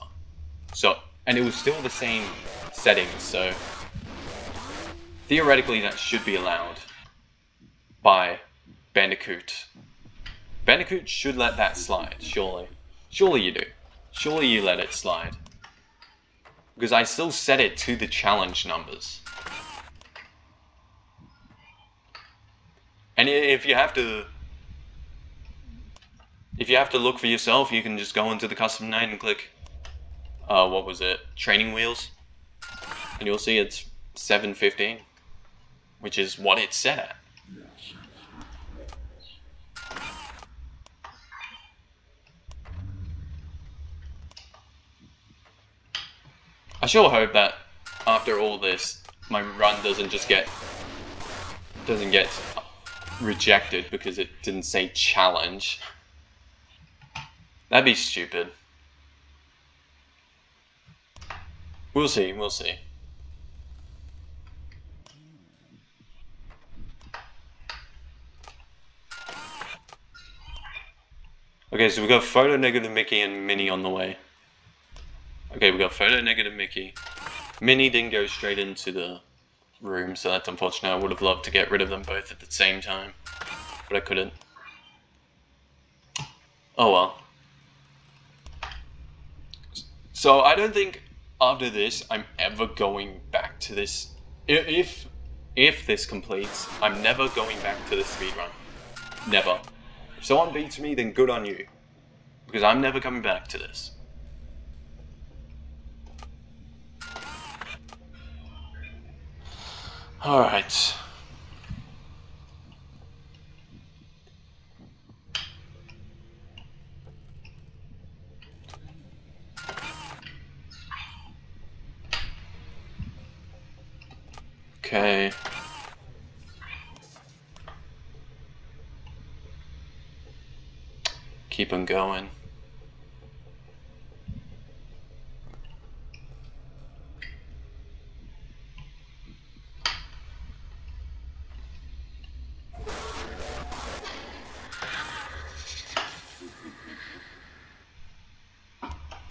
So, and it was still the same settings, so theoretically that should be allowed by Bandicoot. Bandicoot should let that slide, surely. Surely you do. Surely you let it slide because I still set it to the challenge numbers. And if you have to if you have to look for yourself, you can just go into the custom night and click uh, what was it? Training wheels. And you'll see it's 715, which is what it's set at. I sure hope that after all this, my run doesn't just get doesn't get rejected because it didn't say challenge. That'd be stupid. We'll see, we'll see. Okay, so we got photo negative Mickey and Minnie on the way. Okay, we got photo negative Mickey. Minnie didn't go straight into the room, so that's unfortunate. I would have loved to get rid of them both at the same time, but I couldn't. Oh well. So I don't think after this I'm ever going back to this. If if this completes, I'm never going back to the speedrun. Never. If someone beats me, then good on you. Because I'm never coming back to this. Alright. Okay. Keep on going.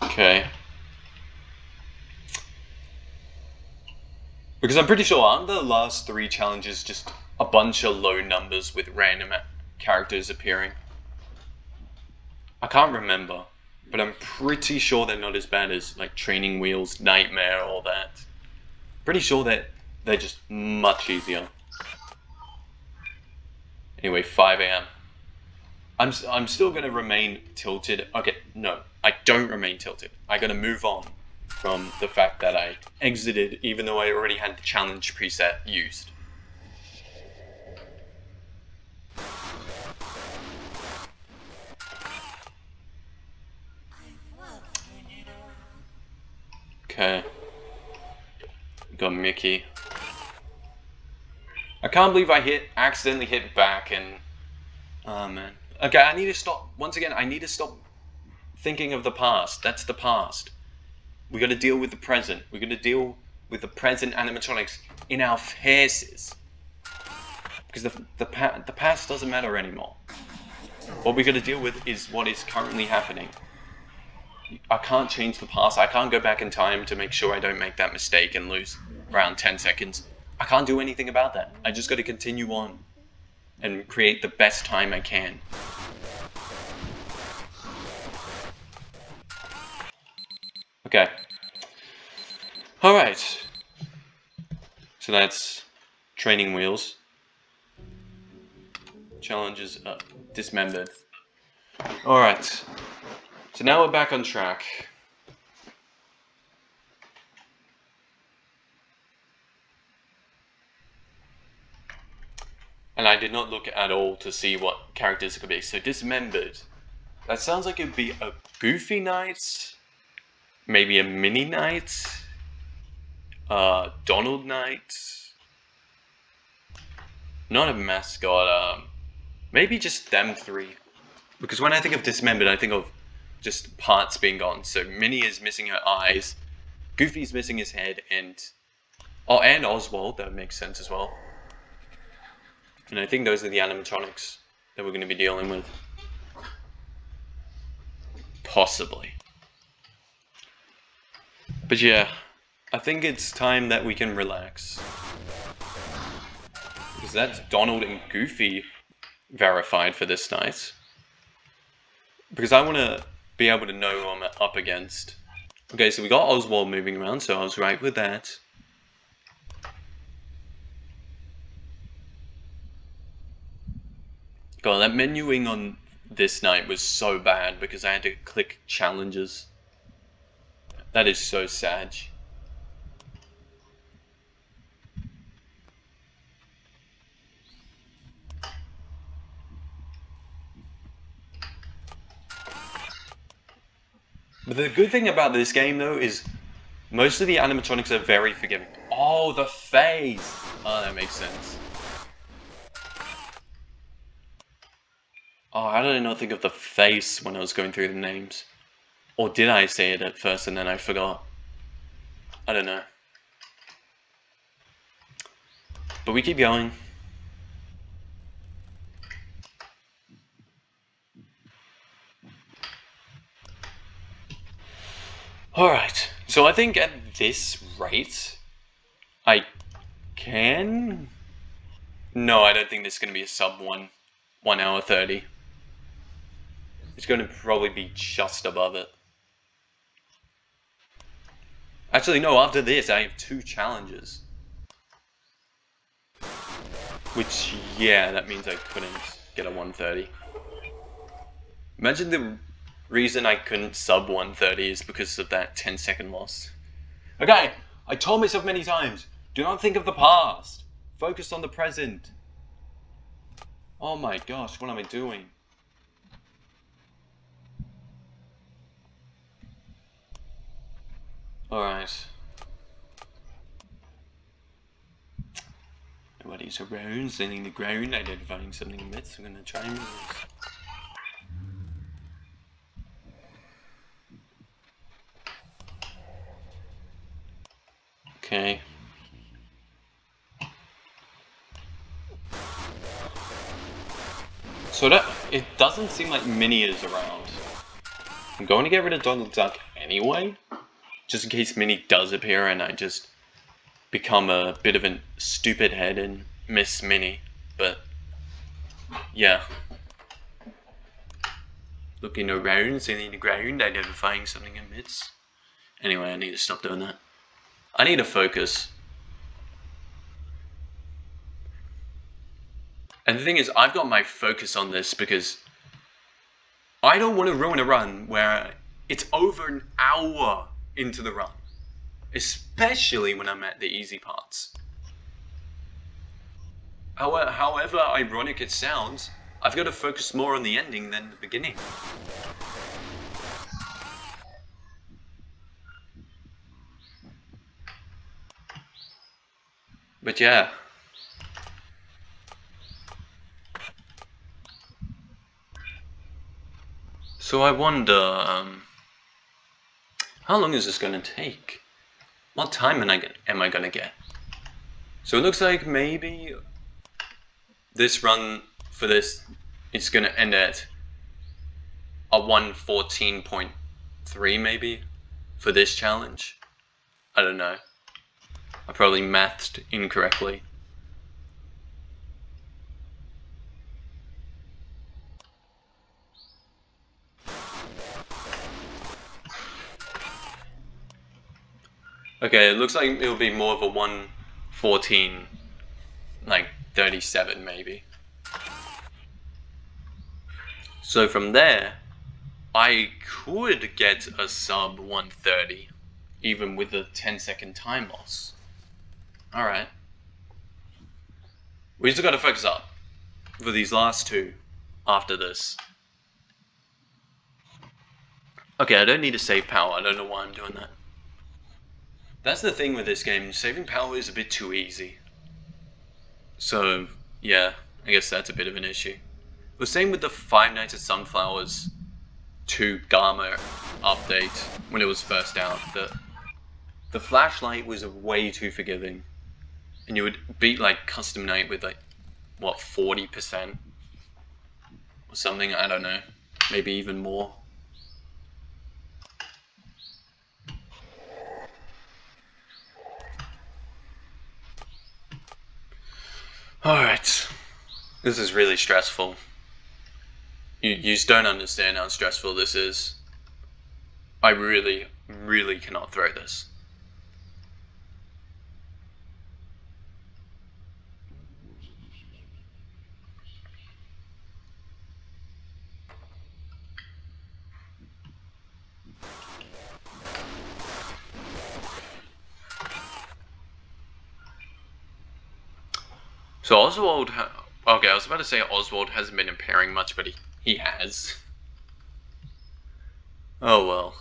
Okay. Because I'm pretty sure aren't the last three challenges just a bunch of low numbers with random characters appearing? I can't remember, but I'm pretty sure they're not as bad as like Training Wheels, Nightmare, all that. Pretty sure that they're just much easier. Anyway, 5 a.m. I'm, I'm still going to remain tilted. Okay, no, I don't remain tilted. I got to move on from the fact that I exited even though I already had the challenge preset used. Okay. Got Mickey. I can't believe I hit accidentally hit back and oh man. Okay, I need to stop once again I need to stop thinking of the past. That's the past. We got to deal with the present. We got to deal with the present animatronics in our faces. Because the, the, pa the past doesn't matter anymore. What we got to deal with is what is currently happening. I can't change the past. I can't go back in time to make sure I don't make that mistake and lose around 10 seconds. I can't do anything about that. I just got to continue on and create the best time I can. Okay. Alright. So that's training wheels. Challenges up. Dismembered. Alright. So now we're back on track. And I did not look at all to see what characters it could be. So dismembered. That sounds like it'd be a Goofy Night maybe a Minnie night, uh, Donald Night, not a mascot, um, maybe just them three. Because when I think of dismembered, I think of just parts being gone. So Minnie is missing her eyes, Goofy's missing his head, and oh, and Oswald. That makes sense as well. And I think those are the animatronics that we're going to be dealing with. Possibly. But yeah, I think it's time that we can relax. Because that's Donald and Goofy verified for this night. Because I want to be able to know who I'm up against. Okay, so we got Oswald moving around, so I was right with that. God, that menuing on this night was so bad because I had to click challenges. That is so sad. But the good thing about this game though is most of the animatronics are very forgiving. Oh, the face! Oh, that makes sense. Oh, I not think of the face when I was going through the names? Or did I say it at first and then I forgot? I don't know. But we keep going. Alright, so I think at this rate, I can... No, I don't think this is going to be a sub 1, 1 hour 30. It's going to probably be just above it. Actually, no, after this, I have two challenges. Which, yeah, that means I couldn't get a 130. Imagine the reason I couldn't sub 130 is because of that 10 second loss. Okay, I told myself many times, do not think of the past. Focus on the present. Oh my gosh, what am I doing? Alright. Nobody's around, sending the ground, identifying something emits. I'm gonna try and use Okay. So that, it doesn't seem like Minnie is around. I'm going to get rid of Donald Duck anyway, just in case Minnie does appear and I just become a bit of a stupid head and miss Minnie. But, yeah. Looking around, seeing the ground, identifying something emits. Anyway, I need to stop doing that. I need to focus. And the thing is, I've got my focus on this because I don't want to ruin a run where it's over an hour into the run. Especially when I'm at the easy parts. However, however ironic it sounds, I've got to focus more on the ending than the beginning. But yeah. So I wonder, um, how long is this going to take? What time am I, am I going to get? So it looks like maybe this run for this is going to end at a 114.3 maybe for this challenge. I don't know. I probably mathed incorrectly. Okay, it looks like it'll be more of a 114, like 37 maybe. So from there, I could get a sub 130, even with a 10 second time loss. Alright. We just gotta focus up for these last two after this. Okay, I don't need to save power. I don't know why I'm doing that. That's the thing with this game. Saving power is a bit too easy. So, yeah, I guess that's a bit of an issue. The same with the Five Nights at Sunflowers 2 Gamma update when it was first out. The, the flashlight was way too forgiving and you would beat like custom night with like what 40% or something i don't know maybe even more Alright. This is really stressful. You, you don't understand how stressful this is. I really, really cannot throw this. So Oswald, okay, I was about to say Oswald hasn't been appearing much, but he, he has. Oh well.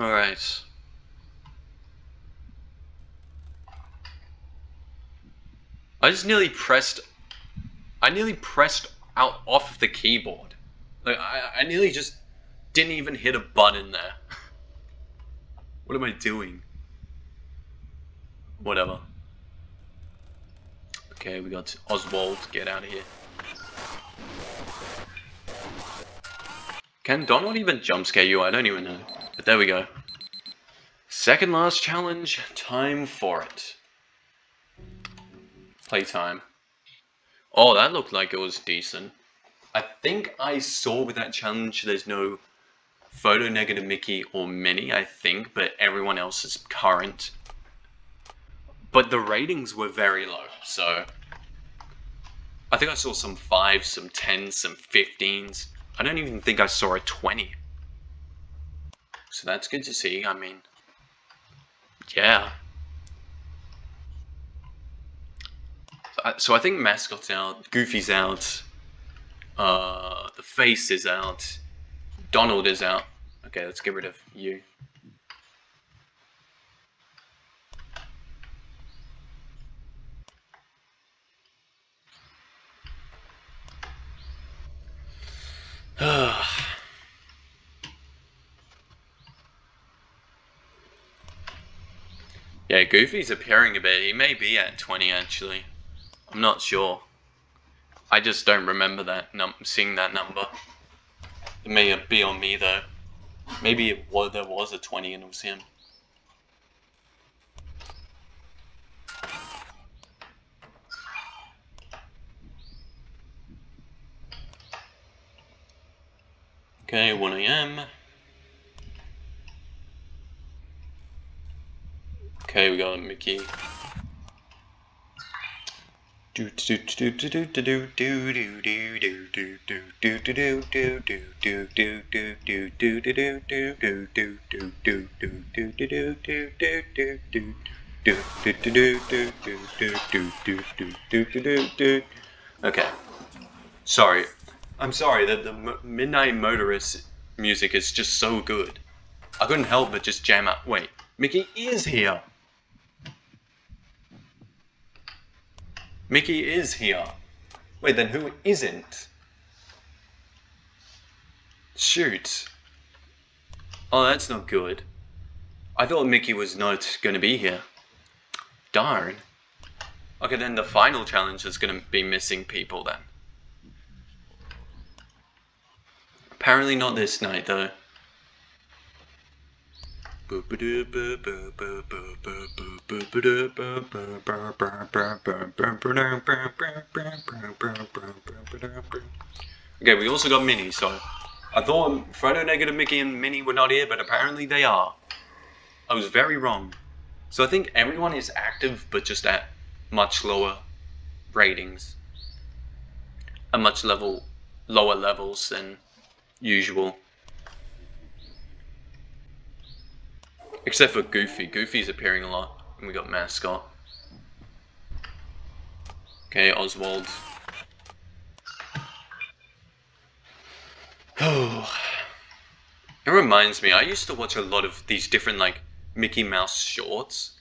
Alright. I just nearly pressed, I nearly pressed out off of the keyboard. Like, I, I nearly just didn't even hit a button there. what am I doing? Whatever. Okay, we got Oswald. Get out of here. Can Donald even jump scare you? I don't even know. But there we go. Second last challenge. Time for it. Playtime. Oh, that looked like it was decent. I think I saw with that challenge there's no Photo Negative Mickey or Minnie, I think, but everyone else is current. but the ratings were very low. So I think I saw some fives, some tens, some fifteens. I don't even think I saw a twenty. So that's good to see. I mean, yeah. So I think mascot's out, Goofy's out, uh, the face is out, Donald is out. Okay, let's get rid of you. yeah, Goofy's appearing a bit. He may be at 20 actually. I'm not sure. I just don't remember that num seeing that number. It may be on me though. Maybe it was, there was a 20 and it was him. Okay, 1 a.m. Okay, we got Mickey. Okay. Sorry, I'm sorry that the Midnight Motorist music is just so good. I couldn't help but just jam out. Wait, Mickey is here. Mickey is here. Wait, then who isn't? Shoot. Oh, that's not good. I thought Mickey was not going to be here. Darn. Okay, then the final challenge is going to be missing people then. Apparently not this night, though. Okay, we also got Minnie, so I thought Photo Negative Mickey and Minnie were not here, but apparently they are. I was very wrong. So I think everyone is active, but just at much lower ratings. At much level, lower levels than usual. Except for Goofy. Goofy's appearing a lot. And we got Mascot. Okay, Oswald. Oh. It reminds me, I used to watch a lot of these different, like, Mickey Mouse shorts.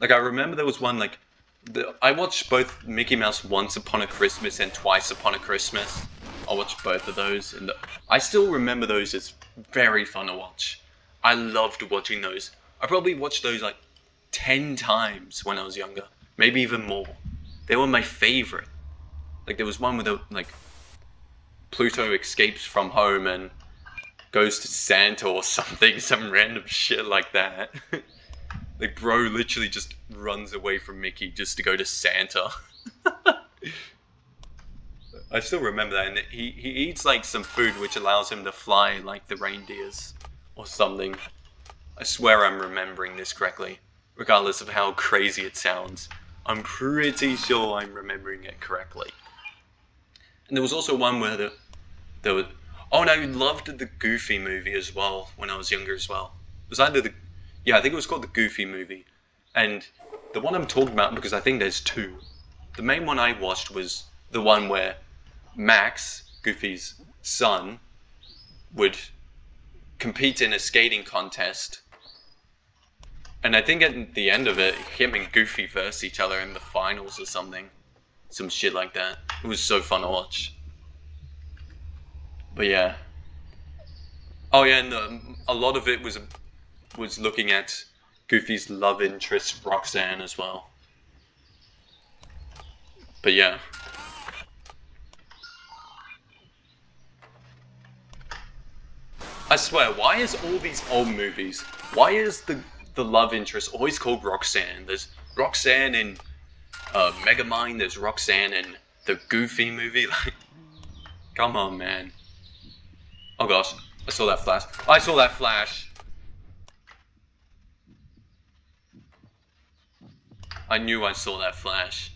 Like, I remember there was one, like, the, I watched both Mickey Mouse Once Upon a Christmas and Twice Upon a Christmas. I watched both of those, and the, I still remember those as very fun to watch. I loved watching those. I probably watched those like 10 times when I was younger, maybe even more. They were my favorite. Like there was one where the, like Pluto escapes from home and goes to Santa or something, some random shit like that. like bro literally just runs away from Mickey just to go to Santa. I still remember that, and he, he eats like some food which allows him to fly like the reindeers or something. I swear I'm remembering this correctly, regardless of how crazy it sounds. I'm pretty sure I'm remembering it correctly. And there was also one where the, there was, oh and I loved the Goofy movie as well when I was younger as well. It was either the, yeah, I think it was called the Goofy movie. And the one I'm talking about, because I think there's two, the main one I watched was the one where Max, Goofy's son, would compete in a skating contest. And I think at the end of it, him and Goofy verse each other in the finals or something. Some shit like that. It was so fun to watch. But yeah. Oh yeah, and the, a lot of it was was looking at Goofy's love interest, Roxanne, as well. But yeah. I swear, why is all these old movies, why is the the love interest always called Roxanne? There's Roxanne in uh, Megamind, there's Roxanne in the Goofy movie, like, come on, man. Oh gosh, I saw that flash. I saw that flash. I knew I saw that flash.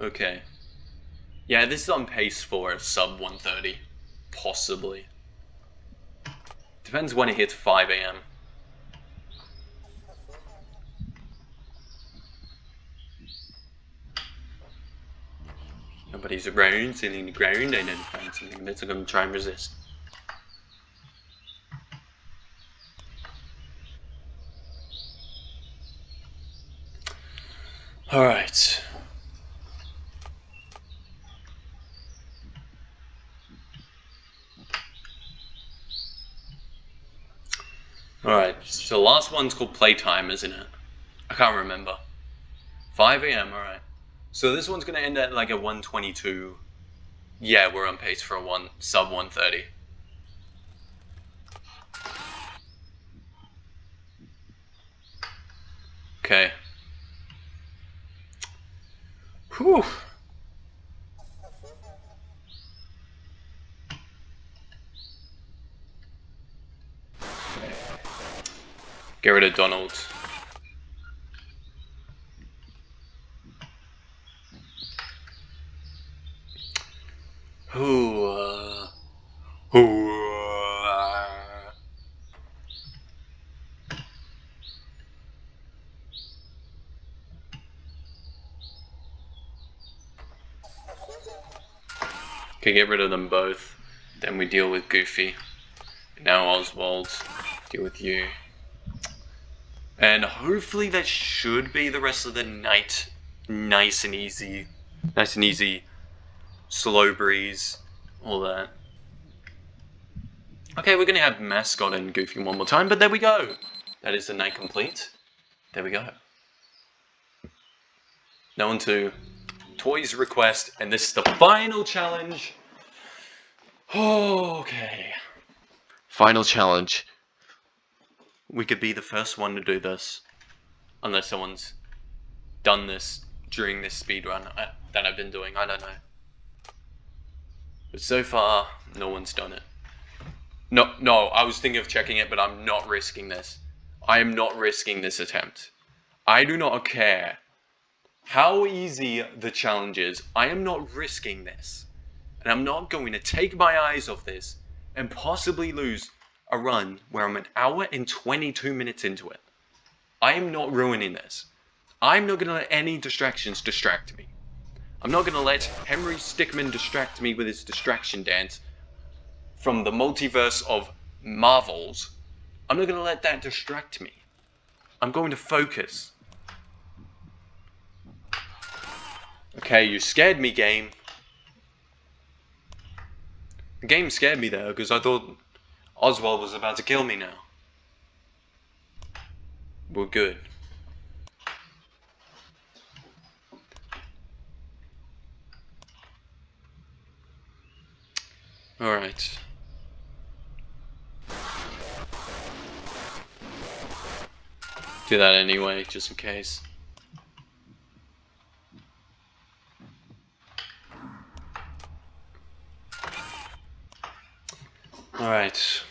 Okay. Yeah, this is on pace for sub 130. Possibly. Depends when it hits 5 a.m. Nobody's around, sitting in the ground, I didn't find something that's gonna try and resist. Alright. Alright, so the last one's called Playtime, isn't it? I can't remember. 5 a.m., alright. So this one's going to end at like a 122. Yeah, we're on pace for a one sub 130. Okay. Whew. Get rid of Donald. Who, uh, who, uh, Okay, get rid of them both. Then we deal with Goofy. Now Oswald, deal with you. And hopefully that should be the rest of the night nice and easy. Nice and easy. Slow breeze. All that. Okay, we're gonna have Mascot and Goofy one more time, but there we go. That is the night complete. There we go. Now on to Toys Request, and this is the final challenge. okay. Final challenge we could be the first one to do this, unless someone's done this during this speed run that I've been doing. I don't know. But so far, no one's done it. No, no, I was thinking of checking it, but I'm not risking this. I am not risking this attempt. I do not care how easy the challenge is. I am not risking this. And I'm not going to take my eyes off this and possibly lose a run where I'm an hour and 22 minutes into it. I am not ruining this. I'm not going to let any distractions distract me. I'm not going to let Henry Stickmin distract me with his distraction dance from the multiverse of Marvels. I'm not going to let that distract me. I'm going to focus. Okay, you scared me, game. The game scared me there because I thought Oswald was about to kill me now. We're good. Alright. Do that anyway, just in case. Alright.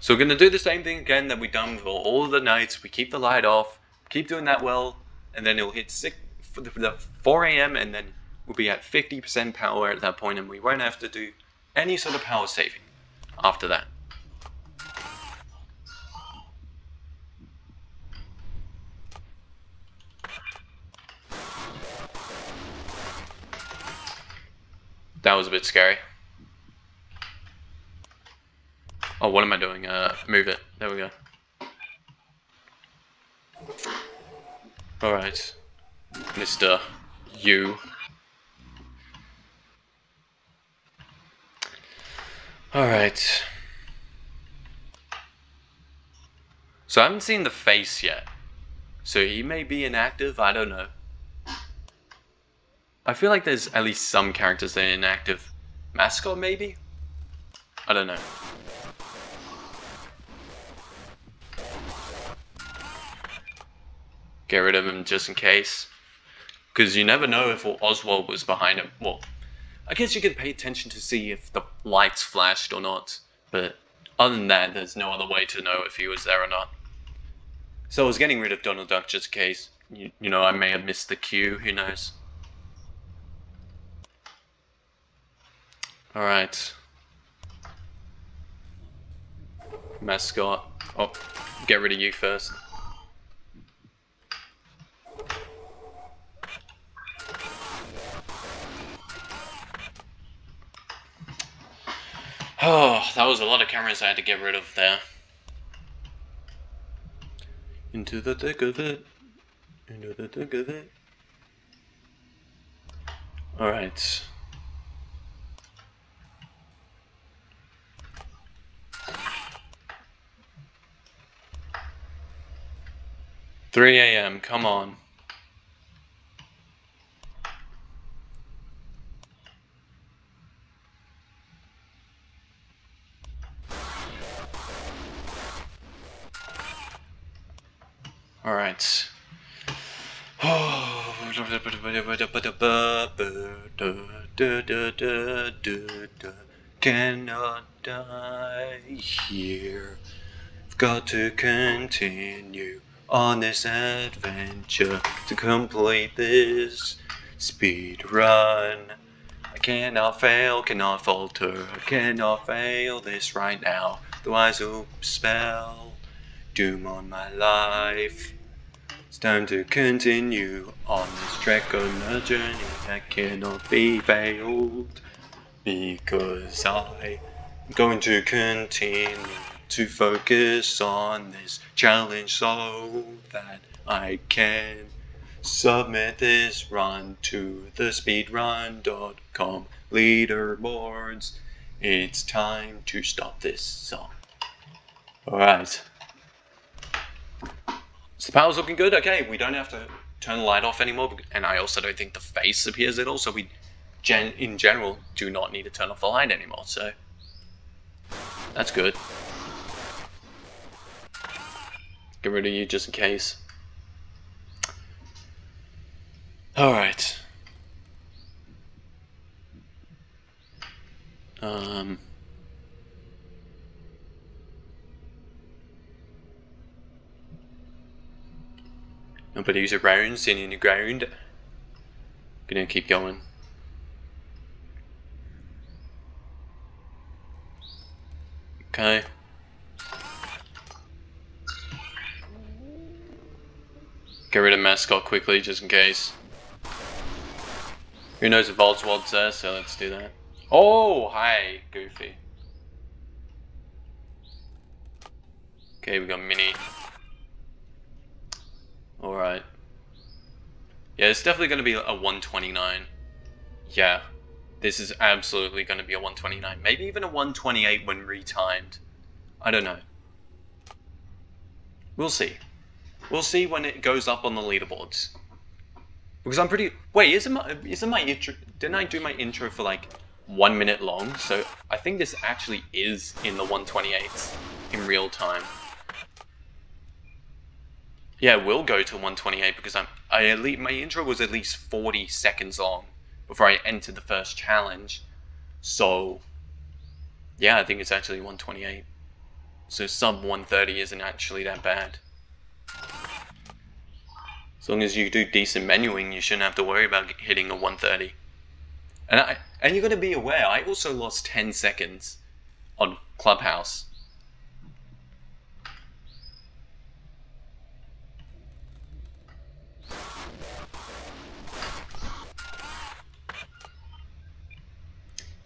So we're going to do the same thing again that we've done for all the nights. We keep the light off, keep doing that well, and then it'll hit 6, for the 4 a.m. and then we'll be at 50% power at that point and we won't have to do any sort of power saving after that. That was a bit scary. Oh, what am I doing? Uh, move it. There we go. Alright. Mr. You. Alright. So I haven't seen the face yet. So he may be inactive, I don't know. I feel like there's at least some characters that are inactive. Mascot, maybe? I don't know. Get rid of him just in case. Because you never know if Oswald was behind him. Well, I guess you could pay attention to see if the lights flashed or not, but Other than that, there's no other way to know if he was there or not. So I was getting rid of Donald Duck just in case. You, you know, I may have missed the cue, who knows. Alright. Mascot. Oh, get rid of you first. Oh, that was a lot of cameras I had to get rid of there. Into the thick of it. Into the thick of it. Alright. Three AM, come on. Alright. Cannot die here. I've got to continue on this adventure to complete this speed run. I cannot fail, cannot falter, I cannot fail this right now. Otherwise, will spell doom on my life. It's time to continue on this trek on a journey that cannot be failed. Because I'm going to continue to focus on this challenge so that I can submit this run to the speedrun.com leaderboards. It's time to stop this song. Alright. So the power's looking good. Okay, we don't have to turn the light off anymore, and I also don't think the face appears at all, so we, gen in general, do not need to turn off the light anymore, so that's good. Get rid of you just in case. Alright. Um... Nobody's around, sitting in the ground. Gonna keep going. Okay. Get rid of mascot quickly just in case. Who knows if Oswald's there, so let's do that. Oh, hi, Goofy. Okay, we got Minnie. Alright. Yeah, it's definitely going to be a 129. Yeah. This is absolutely going to be a 129. Maybe even a 128 when retimed. I don't know. We'll see. We'll see when it goes up on the leaderboards. Because I'm pretty... Wait, isn't my, isn't my intro... Didn't I do my intro for like one minute long? So I think this actually is in the 128s in real time. Yeah, we'll go to 128 because I'm I at least, my intro was at least 40 seconds long before I entered the first challenge. So yeah, I think it's actually 128. So sub 130 isn't actually that bad. As long as you do decent menuing, you shouldn't have to worry about hitting a 130. And I and you're gonna be aware, I also lost 10 seconds on Clubhouse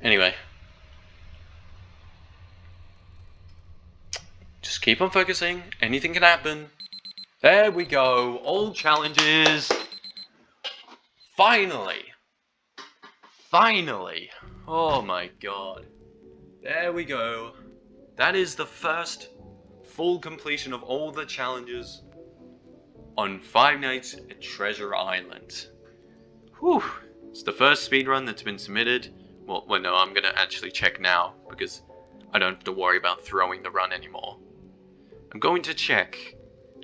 Anyway. Just keep on focusing. Anything can happen. There we go. All challenges. Finally. Finally. Oh my god. There we go. That is the first full completion of all the challenges on Five Nights at Treasure Island. Whew. It's the first speedrun that's been submitted. Well, well, no, I'm gonna actually check now because I don't have to worry about throwing the run anymore. I'm going to check.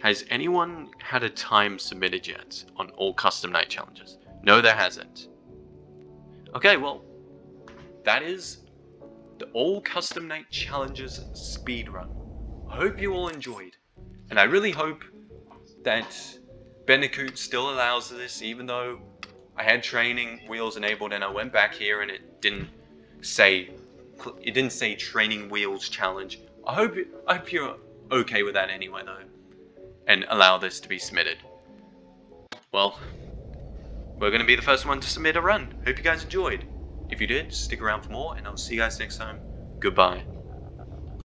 Has anyone had a time submitted yet on all custom night challenges? No, there hasn't. Okay, well, that is the All Custom Night Challenges speedrun. I hope you all enjoyed, and I really hope that Bandicoot still allows this, even though I had training wheels enabled and I went back here and it didn't say it didn't say training wheels challenge. I hope I hope you're okay with that anyway though, and allow this to be submitted. Well, we're gonna be the first one to submit a run. Hope you guys enjoyed. If you did, stick around for more, and I'll see you guys next time. Goodbye.